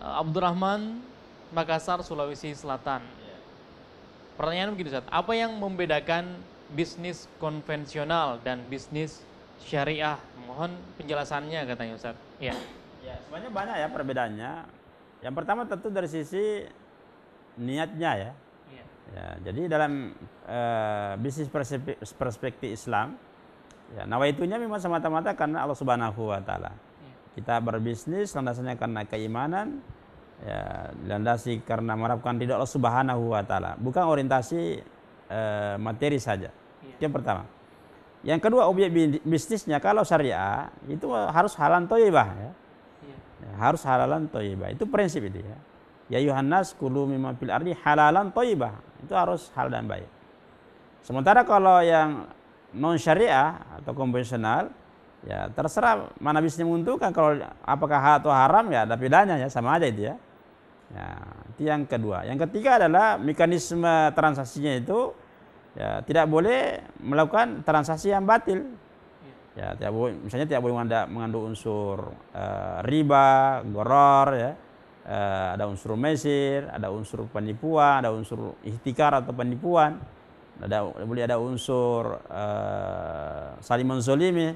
Eh, Abdurrahman, Makassar, Sulawesi Selatan. Pertanyaan begini Ustaz, apa yang membedakan bisnis konvensional dan bisnis syariah? Mohon penjelasannya katanya Ustaz. Ya. Ya, sebenarnya banyak ya perbedaannya. Yang pertama tentu dari sisi niatnya ya. Iya. Ya, jadi dalam eh, bisnis perspe- perspektif Islam, ya nawaitunya memang semata-mata karena Allah Subhanahu wa taala. Iya. Kita berbisnis landasannya karena keimanan, ya landasi karena mengharapkan ridho Allah Subhanahu wa taala, bukan orientasi eh, materi saja. Iya. Itu yang pertama. Yang kedua objek bi- bisnisnya kalau syariah itu harus halal thayyibah ya. Iya. Ya, harus halalan toyibah itu prinsip itu ya. Ya Yohanes kulu mimma fil ardi halalan toyibah itu harus hal dan baik. Sementara kalau yang non syariah atau konvensional ya terserah mana bisnis menguntungkan. Kalau apakah hal atau haram ya ada bedanya ya. Sama aja itu ya. Ya itu yang kedua. Yang ketiga adalah mekanisme transaksinya itu ya tidak boleh melakukan transaksi yang batil ya tidak boleh misalnya tidak boleh mengandung unsur eh, riba, goror ya. Eh, ada unsur mesir, ada unsur penipuan, ada unsur ihtikar atau penipuan. Ada boleh ada unsur eh, saling menzolimi.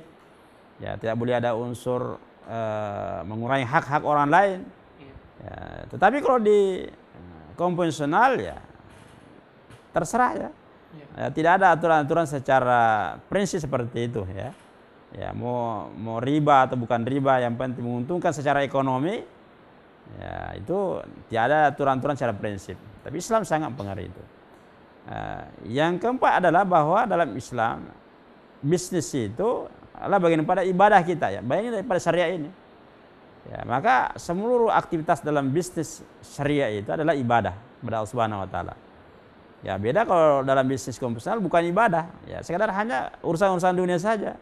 Ya, tidak boleh ada unsur eh, mengurangi hak-hak orang lain. Ya, tetapi kalau di konvensional ya terserah ya. Iya. Ya, tidak ada aturan-aturan secara prinsip seperti itu ya. Ya mau mau riba atau bukan riba yang penting menguntungkan secara ekonomi ya itu tidak ada aturan-aturan secara prinsip. Tapi Islam sangat pengaruh itu. Nah, yang keempat adalah bahwa dalam Islam bisnis itu adalah bagian daripada ibadah kita ya, bagian daripada syariat ini. Ya, maka seluruh aktivitas dalam bisnis syariah itu adalah ibadah kepada Subhanahu wa taala. Ya beda kalau dalam bisnis konvensional bukan ibadah, ya sekedar hanya urusan-urusan dunia saja.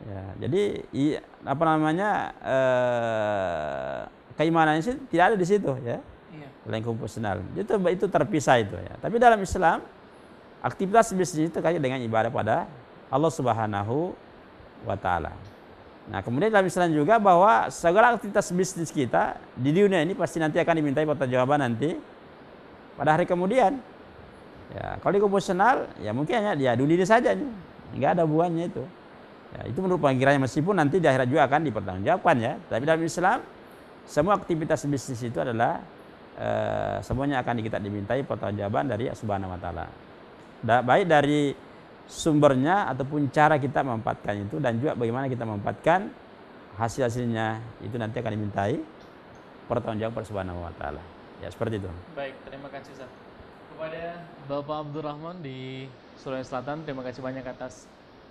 Ya, jadi i, apa namanya eh, keimanannya sih tidak ada di situ ya. Iya. Selain konvensional itu itu terpisah itu ya. Tapi dalam Islam aktivitas bisnis itu kait dengan ibadah pada Allah Subhanahu wa taala. Nah, kemudian dalam Islam juga bahwa segala aktivitas bisnis kita di dunia ini pasti nanti akan dimintai pertanggungjawaban nanti pada hari kemudian. Ya, kalau di konvensional ya mungkin hanya dia dunia ini saja nih. Enggak ada buahnya itu. Ya, itu menurut pemikirannya meskipun nanti di akhirat juga akan dipertanggungjawabkan ya. Tapi dalam Islam semua aktivitas bisnis itu adalah eh, semuanya akan kita dimintai pertanggungjawaban dari Subhanahu wa taala. Da- baik dari sumbernya ataupun cara kita memanfaatkan itu dan juga bagaimana kita memanfaatkan hasil-hasilnya itu nanti akan dimintai pertanggungjawaban Subhanahu wa taala. Ya seperti itu. Baik, terima kasih Ustaz. Kepada Bapak Abdurrahman di Sulawesi Selatan, terima kasih banyak atas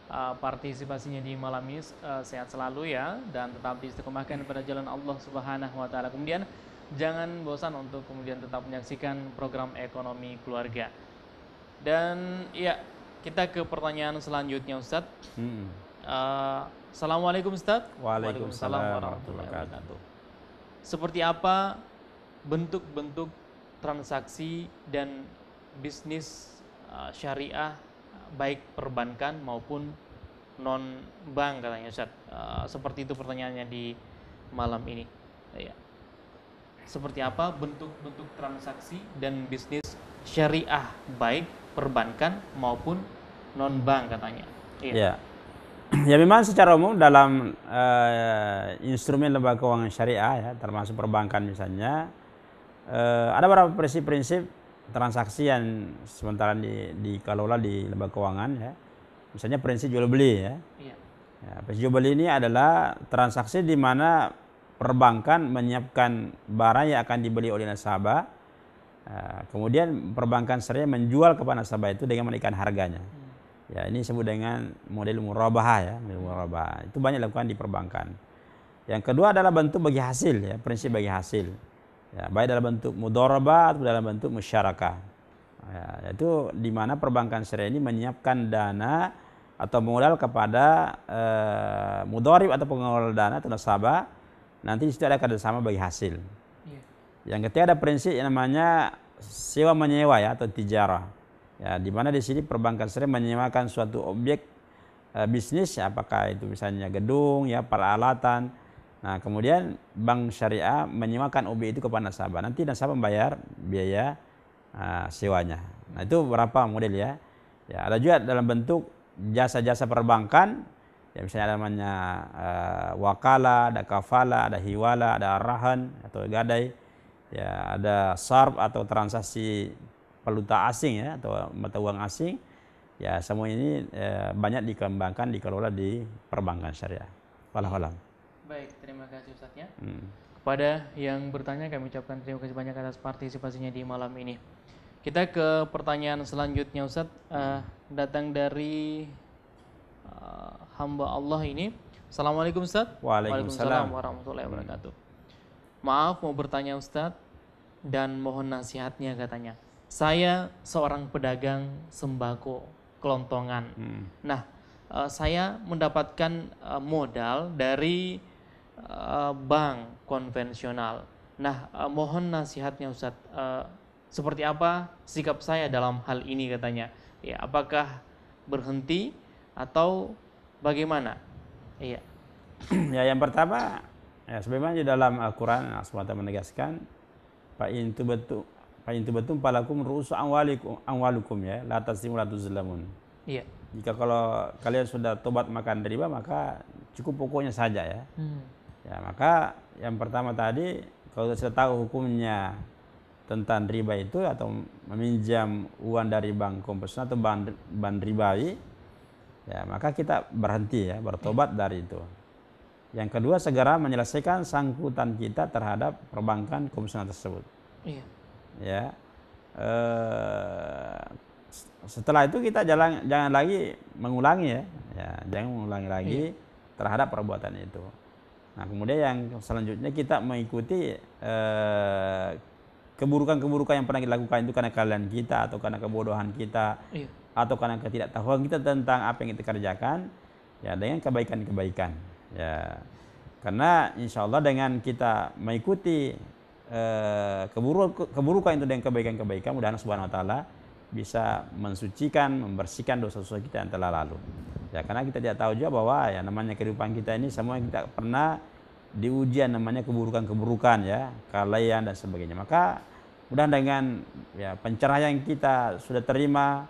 uh, partisipasinya di malam ini. Uh, sehat selalu ya dan tetap diistiqomahkan pada jalan Allah Subhanahu wa taala. Kemudian jangan bosan untuk kemudian tetap menyaksikan program ekonomi keluarga. Dan ya, kita ke pertanyaan selanjutnya Ustadz. Hmm. Uh, Assalamualaikum Ustadz. Waalaikumsalam warahmatullahi wabarakatuh. Seperti apa bentuk-bentuk transaksi dan bisnis uh, syariah baik perbankan maupun non bank katanya Ustaz. Uh, seperti itu pertanyaannya di malam ini. Ya. Seperti apa bentuk-bentuk transaksi dan bisnis syariah baik perbankan maupun non bank katanya. Iya. Ya. ya memang secara umum dalam eh, instrumen lembaga keuangan syariah ya termasuk perbankan misalnya eh, ada beberapa prinsip-prinsip transaksi yang sementara di, dikelola di lembaga keuangan ya. Misalnya prinsip jual beli ya. Iya. Ya, prinsip jual beli ini adalah transaksi di mana perbankan menyiapkan barang yang akan dibeli oleh nasabah. eh, kemudian perbankan syariah menjual kepada nasabah itu dengan menaikkan harganya. Ya, ini disebut dengan model murabahah ya, model murabahah. Itu banyak dilakukan di perbankan. Yang kedua adalah bentuk bagi hasil ya, prinsip bagi hasil. Ya, baik dalam bentuk mudharabah atau dalam bentuk musyarakah. Ya, itu di mana perbankan syariah ini menyiapkan dana atau modal kepada eh, mudharib atau pengelola dana atau nasabah. Nanti di situ ada kerjasama bagi hasil. Iya. Yang ketiga ada prinsip yang namanya sewa menyewa ya atau tijarah. Ya, di mana di sini perbankan sering menyewakan suatu objek e, bisnis ya, apakah itu misalnya gedung ya peralatan. Nah, kemudian bank syariah menyewakan objek itu kepada nasabah. Nanti nasabah membayar biaya uh, sewanya. Nah, itu berapa model ya? Ya, ada juga dalam bentuk jasa-jasa perbankan ya misalnya ada namanya uh, wakala, ada kafala, ada hiwala, ada arahan atau gadai. Ya, ada sarf atau transaksi valuta asing ya atau mata uang asing ya semua ini eh, banyak dikembangkan dikelola di perbankan syariah. Walau Baik, terima kasih Ustaz ya. Hmm. Kepada yang bertanya kami ucapkan terima kasih banyak atas partisipasinya di malam ini. Kita ke pertanyaan selanjutnya Ustaz uh, datang dari uh, hamba Allah ini. Assalamualaikum Ustaz. Waalaikumsalam. warahmatullahi wabarakatuh. Maaf mau bertanya Ustaz dan mohon nasihatnya katanya. Saya seorang pedagang sembako kelontongan. Hmm. Nah, uh, saya mendapatkan uh, modal dari bank konvensional. Nah, uh, mohon nasihatnya Ustadz. Uh, seperti apa sikap saya dalam hal ini katanya? Ya, apakah berhenti atau bagaimana? Iya. ya yang pertama ya sebagaimana di dalam Al-Qur'an Allah SWT menegaskan Pak itu betul Fa in tubatum palakum ru'usu amwalikum amwalukum ya, la tasimu la tuzlamun. Iya. Jika kalau kalian sudah tobat makan riba maka cukup pokoknya saja ya. Hmm. Ya, maka yang pertama tadi kalau sudah tahu hukumnya tentang riba itu atau meminjam uang dari bank konvensional atau bank, bank ribawi ya maka kita berhenti ya bertobat dari itu yang kedua segera menyelesaikan sangkutan kita terhadap perbankan konvensional tersebut iya ya eh, setelah itu kita jangan jangan lagi mengulangi ya, ya jangan mengulangi lagi iya. terhadap perbuatan itu. Nah kemudian yang selanjutnya kita mengikuti eh, keburukan-keburukan yang pernah kita lakukan itu karena kalian kita atau karena kebodohan kita iya. atau karena ketidaktahuan kita tentang apa yang kita kerjakan ya dengan kebaikan-kebaikan ya karena insya Allah dengan kita mengikuti Eh, keburukan, keburukan itu dengan kebaikan-kebaikan mudah-mudahan subhanahu wa ta'ala bisa mensucikan, membersihkan dosa-dosa kita yang telah lalu. Ya, karena kita tidak tahu juga bahwa ya namanya kehidupan kita ini semua kita pernah diujian namanya keburukan-keburukan ya, kelalaian dan sebagainya. Maka mudah dengan ya pencerahan yang kita sudah terima,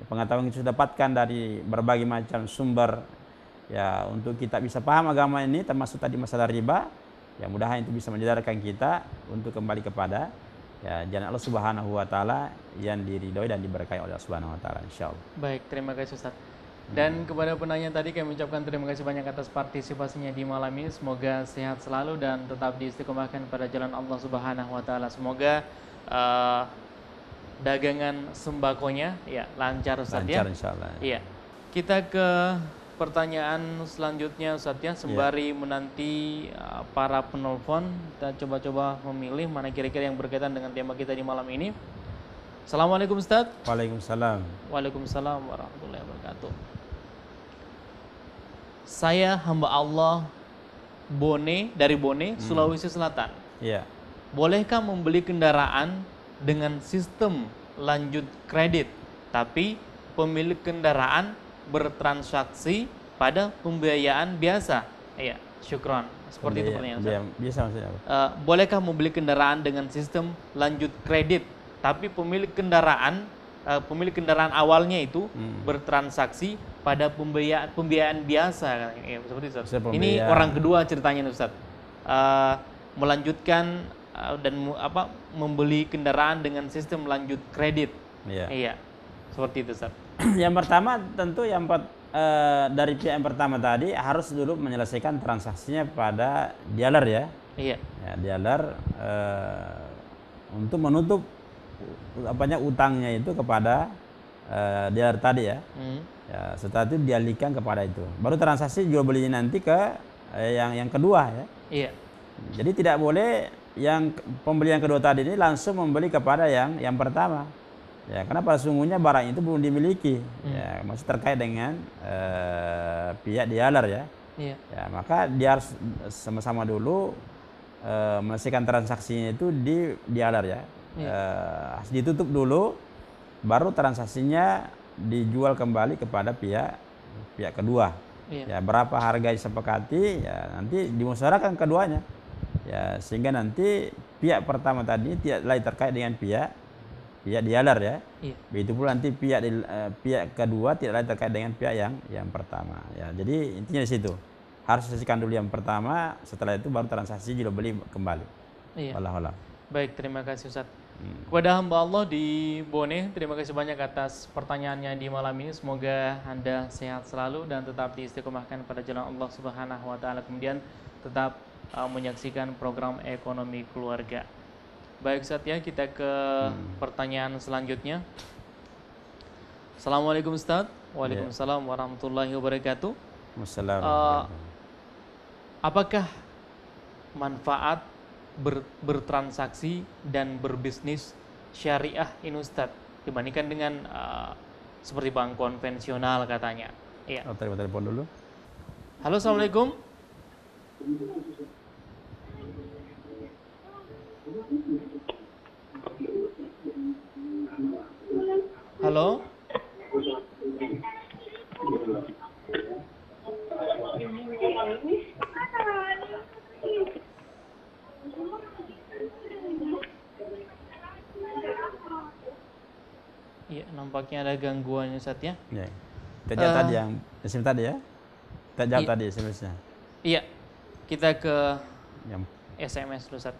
ya, pengetahuan yang kita sudah dapatkan dari berbagai macam sumber ya untuk kita bisa paham agama ini termasuk tadi masalah riba Ya mudahan itu bisa menyadarkan kita untuk kembali kepada ya jalan Allah Subhanahu wa taala yang diridhoi dan diberkahi oleh Allah Subhanahu wa taala insyaallah. Baik, terima kasih Ustaz. Dan kepada penanya tadi kami ucapkan terima kasih banyak atas partisipasinya di malam ini. Semoga sehat selalu dan tetap diistiqomahkan pada jalan Allah Subhanahu wa taala. Semoga uh, dagangan sembakonya ya lancar Ustaz lancar, ya. Lancar insyaallah. Iya. Kita ke pertanyaan selanjutnya Ustaz ya sembari yeah. menanti uh, para penelpon kita coba-coba memilih mana kira-kira yang berkaitan dengan tema kita di malam ini. Assalamualaikum Ustaz. Waalaikumsalam. Waalaikumsalam warahmatullahi wabarakatuh. Saya hamba Allah Bone dari Bone, hmm. Sulawesi Selatan. Iya. Yeah. Bolehkah membeli kendaraan dengan sistem lanjut kredit tapi pemilik kendaraan bertransaksi pada pembiayaan biasa. Iya, syukron. Seperti itu pertanyaan Biasa maksudnya apa? Uh, bolehkah membeli kendaraan dengan sistem lanjut kredit, tapi pemilik kendaraan uh, pemilik kendaraan awalnya itu hmm. bertransaksi pada pembiayaan pembiayaan biasa ya, seperti itu. Ini orang kedua ceritanya Ustaz. Uh, melanjutkan uh, dan apa membeli kendaraan dengan sistem lanjut kredit. Iya. Iya. Seperti itu Ustaz. yang pertama tentu yang per, e, dari pihak yang pertama tadi harus dulu menyelesaikan transaksinya pada dealer ya. Iya. Ya, dealer e, untuk menutup apanya utangnya itu kepada e, dealer tadi ya. Hmm. Ya, setelah itu dialihkan kepada itu. Baru transaksi jual belinya nanti ke eh, yang yang kedua ya. Iya. Jadi tidak boleh yang pembelian kedua tadi ini langsung membeli kepada yang yang pertama. Ya, karena pada sungguhnya barang itu belum dimiliki. Ya, masih terkait dengan eh, pihak dialer ya. Iya. Ya, maka dia harus sama-sama dulu eh, menyelesaikan transaksinya itu di dialer ya. Eh, harus ditutup dulu, baru transaksinya dijual kembali kepada pihak pihak kedua. Iya. Ya, berapa harga disepakati ya nanti dimusyawarahkan keduanya. Ya, sehingga nanti pihak pertama tadi tidak lagi terkait dengan pihak pihak dialer ya. Iya. Begitu pula nanti pihak di- eh, pihak kedua tidak lagi terkait dengan pihak yang yang pertama. Ya, jadi intinya di situ. Harus selesaikan dulu yang pertama, setelah itu baru transaksi jual beli kembali. Iya. A'lam. Baik, terima kasih Ustaz. Hmm. Kepada hamba Allah di Bone, terima kasih banyak atas pertanyaannya di malam ini. Semoga Anda sehat selalu dan tetap diistiqomahkan pada jalan Allah Subhanahu wa taala. Kemudian tetap uh, menyaksikan program ekonomi keluarga. Baik Ustaz ya, kita ke pertanyaan selanjutnya. Assalamualaikum Ustaz. Waalaikumsalam warahmatullahi wabarakatuh. Wassalamualaikum. Apakah manfaat ber- bertransaksi dan berbisnis syariah ini Ustadz dibandingkan dengan uh, seperti bank konvensional katanya? Iya. Oh, terima telepon dulu. Halo, assalamualaikum. Halo. Iya, nampaknya ada gangguan Ustaz ya. Ya. Kita jawab Eh. tadi yang SMS tadi ya. Kita jawab Iya. tadi SMS-nya. Iya. Kita ke Yang SMS dulu, Ustaz.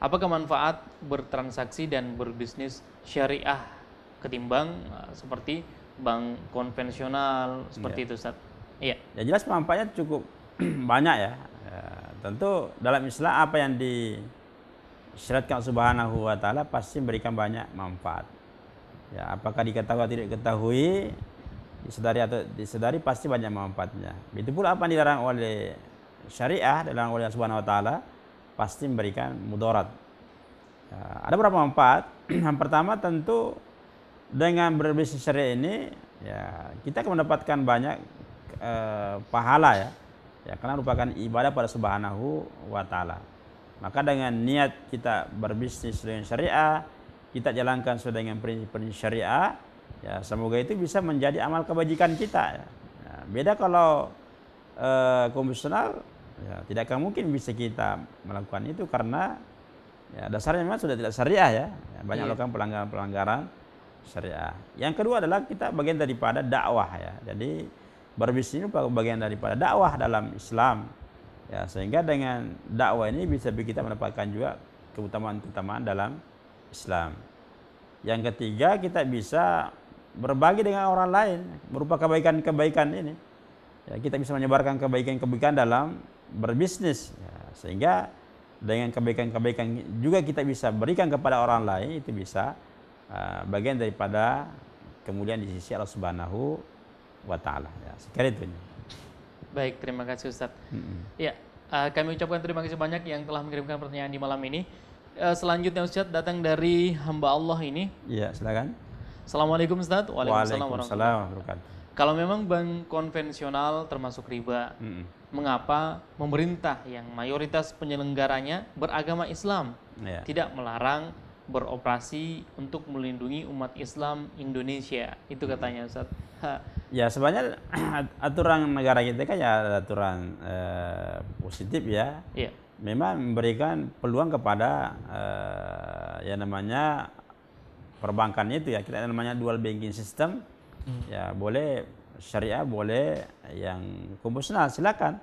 Apakah manfaat bertransaksi dan berbisnis syariah ketimbang uh, seperti bank konvensional seperti itu, Ustaz? Iya. Ya jelas manfaatnya cukup banyak ya. Ya, Tentu dalam Islam apa yang disyaratkan Subhanahu wa taala pasti memberikan banyak manfaat. Ya, apakah diketahui atau tidak diketahui, disadari atau disadari pasti banyak manfaatnya. Begitu pula apa yang dilarang oleh syariah dilarang oleh Subhanahu wa taala pasti memberikan mudarat. Ya, ada beberapa manfaat. yang pertama tentu dengan berbisnis syariah ini ya kita akan mendapatkan banyak eh, pahala ya. Ya karena merupakan ibadah pada Subhanahu wa taala. Maka dengan niat kita berbisnis dengan syariah, kita jalankan sesuai dengan prinsip-prinsip syariah, ya semoga itu bisa menjadi amal kebajikan kita ya. Ya, beda kalau eh, konvensional ya tidak akan mungkin bisa kita melakukan itu karena ya dasarnya memang sudah tidak syariah ya. Ya, banyak Iya. melakukan pelanggaran-pelanggaran syariah. Yang kedua adalah kita bagian daripada dakwah ya. Jadi berbisnis ini merupakan bagian daripada dakwah dalam Islam. Ya, sehingga dengan dakwah ini bisa kita mendapatkan juga keutamaan-keutamaan dalam Islam. Yang ketiga kita bisa berbagi dengan orang lain berupa kebaikan-kebaikan ini. Ya, kita bisa menyebarkan kebaikan-kebaikan dalam berbisnis ya, sehingga dengan kebaikan-kebaikan juga kita bisa berikan kepada orang lain itu bisa uh, bagian daripada kemuliaan di sisi Allah Subhanahu wa taala ya. Sekali itu. Baik, terima kasih Ustaz. Mm-mm. Ya, uh, kami ucapkan terima kasih banyak yang telah mengirimkan pertanyaan di malam ini. Uh, selanjutnya Ustaz datang dari hamba Allah ini. Iya, silakan. Assalamualaikum Ustaz. Waalaikumsalam warahmatullahi Waalaikumsalam warahmatullahi Kalau memang bank konvensional termasuk riba, Mm-mm. mengapa pemerintah yang mayoritas penyelenggaranya beragama Islam Ya. tidak melarang beroperasi untuk melindungi umat Islam Indonesia? Itu katanya Ustaz. Ha, Ya sebenarnya aturan negara kita kan ya aturan eh, positif ya. Iya. Memang memberikan peluang kepada eh, yang namanya perbankan itu ya kita namanya dual banking system. Ya boleh syariah boleh yang konvensional silakan.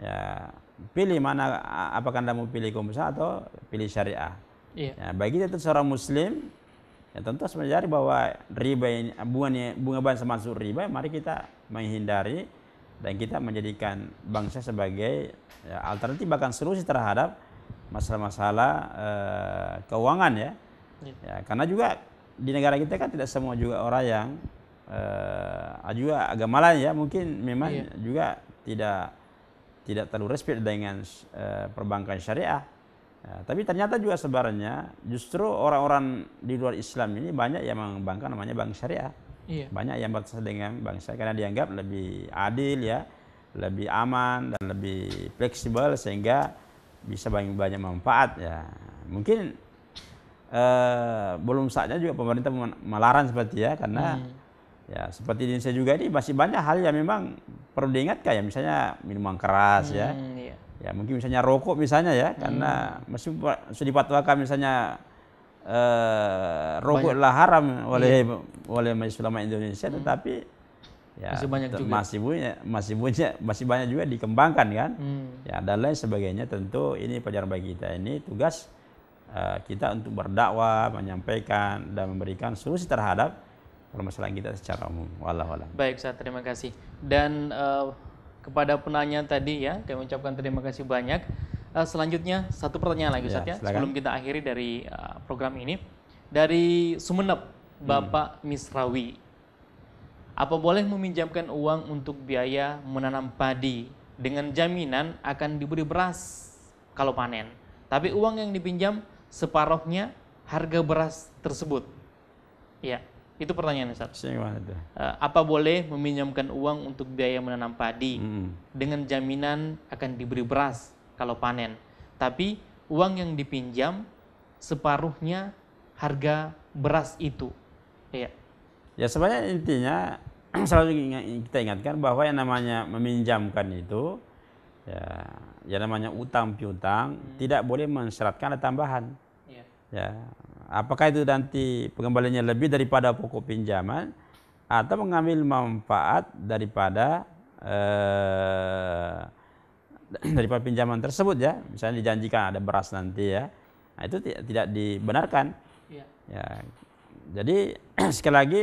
Ya pilih mana apakah anda mau pilih konvensional atau pilih syariah. Iya. Ya, bagi kita seorang muslim ya tentu harus mencari bahwa riba ini bunga bunga bank termasuk riba mari kita menghindari dan kita menjadikan bangsa sebagai ya, alternatif bahkan solusi terhadap masalah-masalah eh, keuangan ya. Iya. ya karena juga di negara kita kan tidak semua juga orang yang uh, juga agama lain ya mungkin memang Iya. juga tidak tidak terlalu respect dengan uh, perbankan syariah. Ya, tapi ternyata juga sebenarnya justru orang-orang di luar Islam ini banyak yang mengembangkan namanya bank syariah. Iya. Banyak yang berasal dengan syariah karena dianggap lebih adil ya, lebih aman dan lebih fleksibel sehingga bisa banyak banyak manfaat ya. Mungkin eh, belum saatnya juga pemerintah melarang seperti ya karena ya seperti di Indonesia juga ini masih banyak hal yang memang perlu diingatkan ya misalnya minuman keras ya Hmm, iya. ya mungkin misalnya rokok misalnya ya karena masih sudah dipatwakan misalnya eh, rokok adalah haram oleh oleh Majelis Ulama Indonesia tetapi ya Masih banyak juga. masih punya masih punya masih banyak juga dikembangkan kan? Hmm. ya dan lain sebagainya. Tentu ini pelajaran bagi kita. Ini tugas eh, kita untuk berdakwah menyampaikan dan memberikan solusi terhadap permasalahan kita secara umum. Wallahu alam. Baik, Ustaz, terima kasih. Dan eh, kepada penanya tadi ya, kami ucapkan terima kasih banyak. Eh, selanjutnya satu pertanyaan lagi Ya, Ustaz ya, silakan. sebelum kita akhiri dari eh, program ini. Dari Sumeneb, Bapak Misrawi. Apa boleh meminjamkan uang untuk biaya menanam padi dengan jaminan akan diberi beras kalau panen. Tapi uang yang dipinjam separuhnya harga beras tersebut. Ya, itu pertanyaan Ustaz. Eh, apa boleh meminjamkan uang untuk biaya menanam padi Mm. dengan jaminan akan diberi beras kalau panen. Tapi uang yang dipinjam separuhnya harga beras itu. Iya. Ya sebenarnya intinya selalu kita ingatkan bahwa yang namanya meminjamkan itu ya yang namanya utang piutang tidak boleh mensyaratkan ada tambahan. Iya. Ya, apakah itu nanti pengembaliannya lebih daripada pokok pinjaman atau mengambil manfaat daripada eh, daripada pinjaman tersebut ya, misalnya dijanjikan ada beras nanti ya, nah, itu tidak, tidak dibenarkan. Iya. Ya, jadi sekali lagi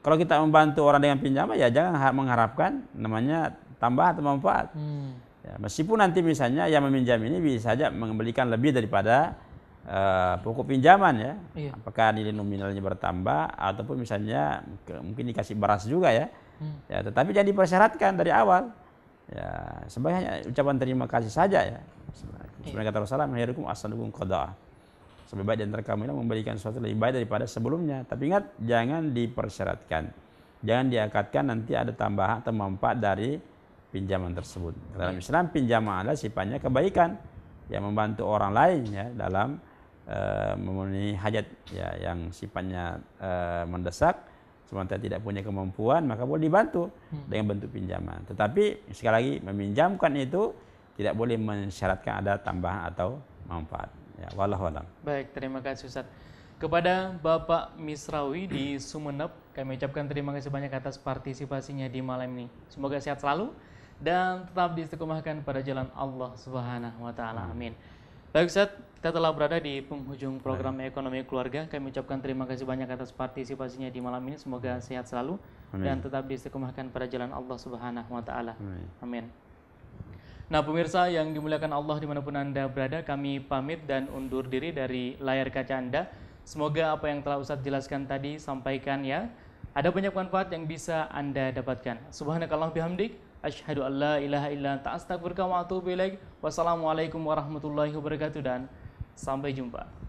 kalau kita membantu orang dengan pinjaman ya jangan ha- mengharapkan namanya tambahan atau manfaat. Hmm. Ya, meskipun nanti misalnya yang meminjam ini bisa saja mengembalikan lebih daripada eh, pokok pinjaman ya. Iya. Apakah nilai nominalnya bertambah ataupun misalnya ke- mungkin dikasih beras juga ya. Hmm. Ya, tetapi jangan dipersyaratkan dari awal. Ya, sebaiknya ucapan terima kasih saja ya. Sebenarnya kata Rasulullah, "Khairukum ahsanukum qada'a." Lebih baik di antara kamu ini memberikan sesuatu lebih baik daripada sebelumnya. Tapi ingat, jangan dipersyaratkan. Jangan diakatkan nanti ada tambahan atau manfaat dari pinjaman tersebut. Dalam Islam, pinjaman adalah sifatnya kebaikan yang membantu orang lain ya dalam eh, memenuhi hajat ya yang sifatnya eh, mendesak sementara tidak punya kemampuan maka boleh dibantu dengan bentuk pinjaman. Tetapi sekali lagi meminjamkan itu tidak boleh mensyaratkan ada tambahan atau manfaat. Ya, wallahu alam. Baik, terima kasih Ustaz. Kepada Bapak Misrawi di Sumeneb, kami ucapkan terima kasih banyak atas partisipasinya di malam ini. Semoga sehat selalu dan tetap diistiqomahkan pada jalan Allah Subhanahu wa taala. Amin. Baik Ustaz, kita telah berada di penghujung program Ekonomi Keluarga. Kami ucapkan terima kasih banyak atas partisipasinya di malam ini. Semoga sehat selalu dan tetap diistiqomahkan pada jalan Allah Subhanahu wa taala. Amin. Amin. Nah pemirsa yang dimuliakan Allah di mana pun Anda berada, kami pamit dan undur diri dari layar kaca Anda. Semoga apa yang telah Ustadz jelaskan tadi sampaikan ya. Ada banyak manfaat yang bisa Anda dapatkan. Subhanakallah bihamdik. Asyhadu an la ilaha illa anta astaghfiruka wa atubu ilaik. Wassalamualaikum warahmatullahi wabarakatuh dan sampai jumpa.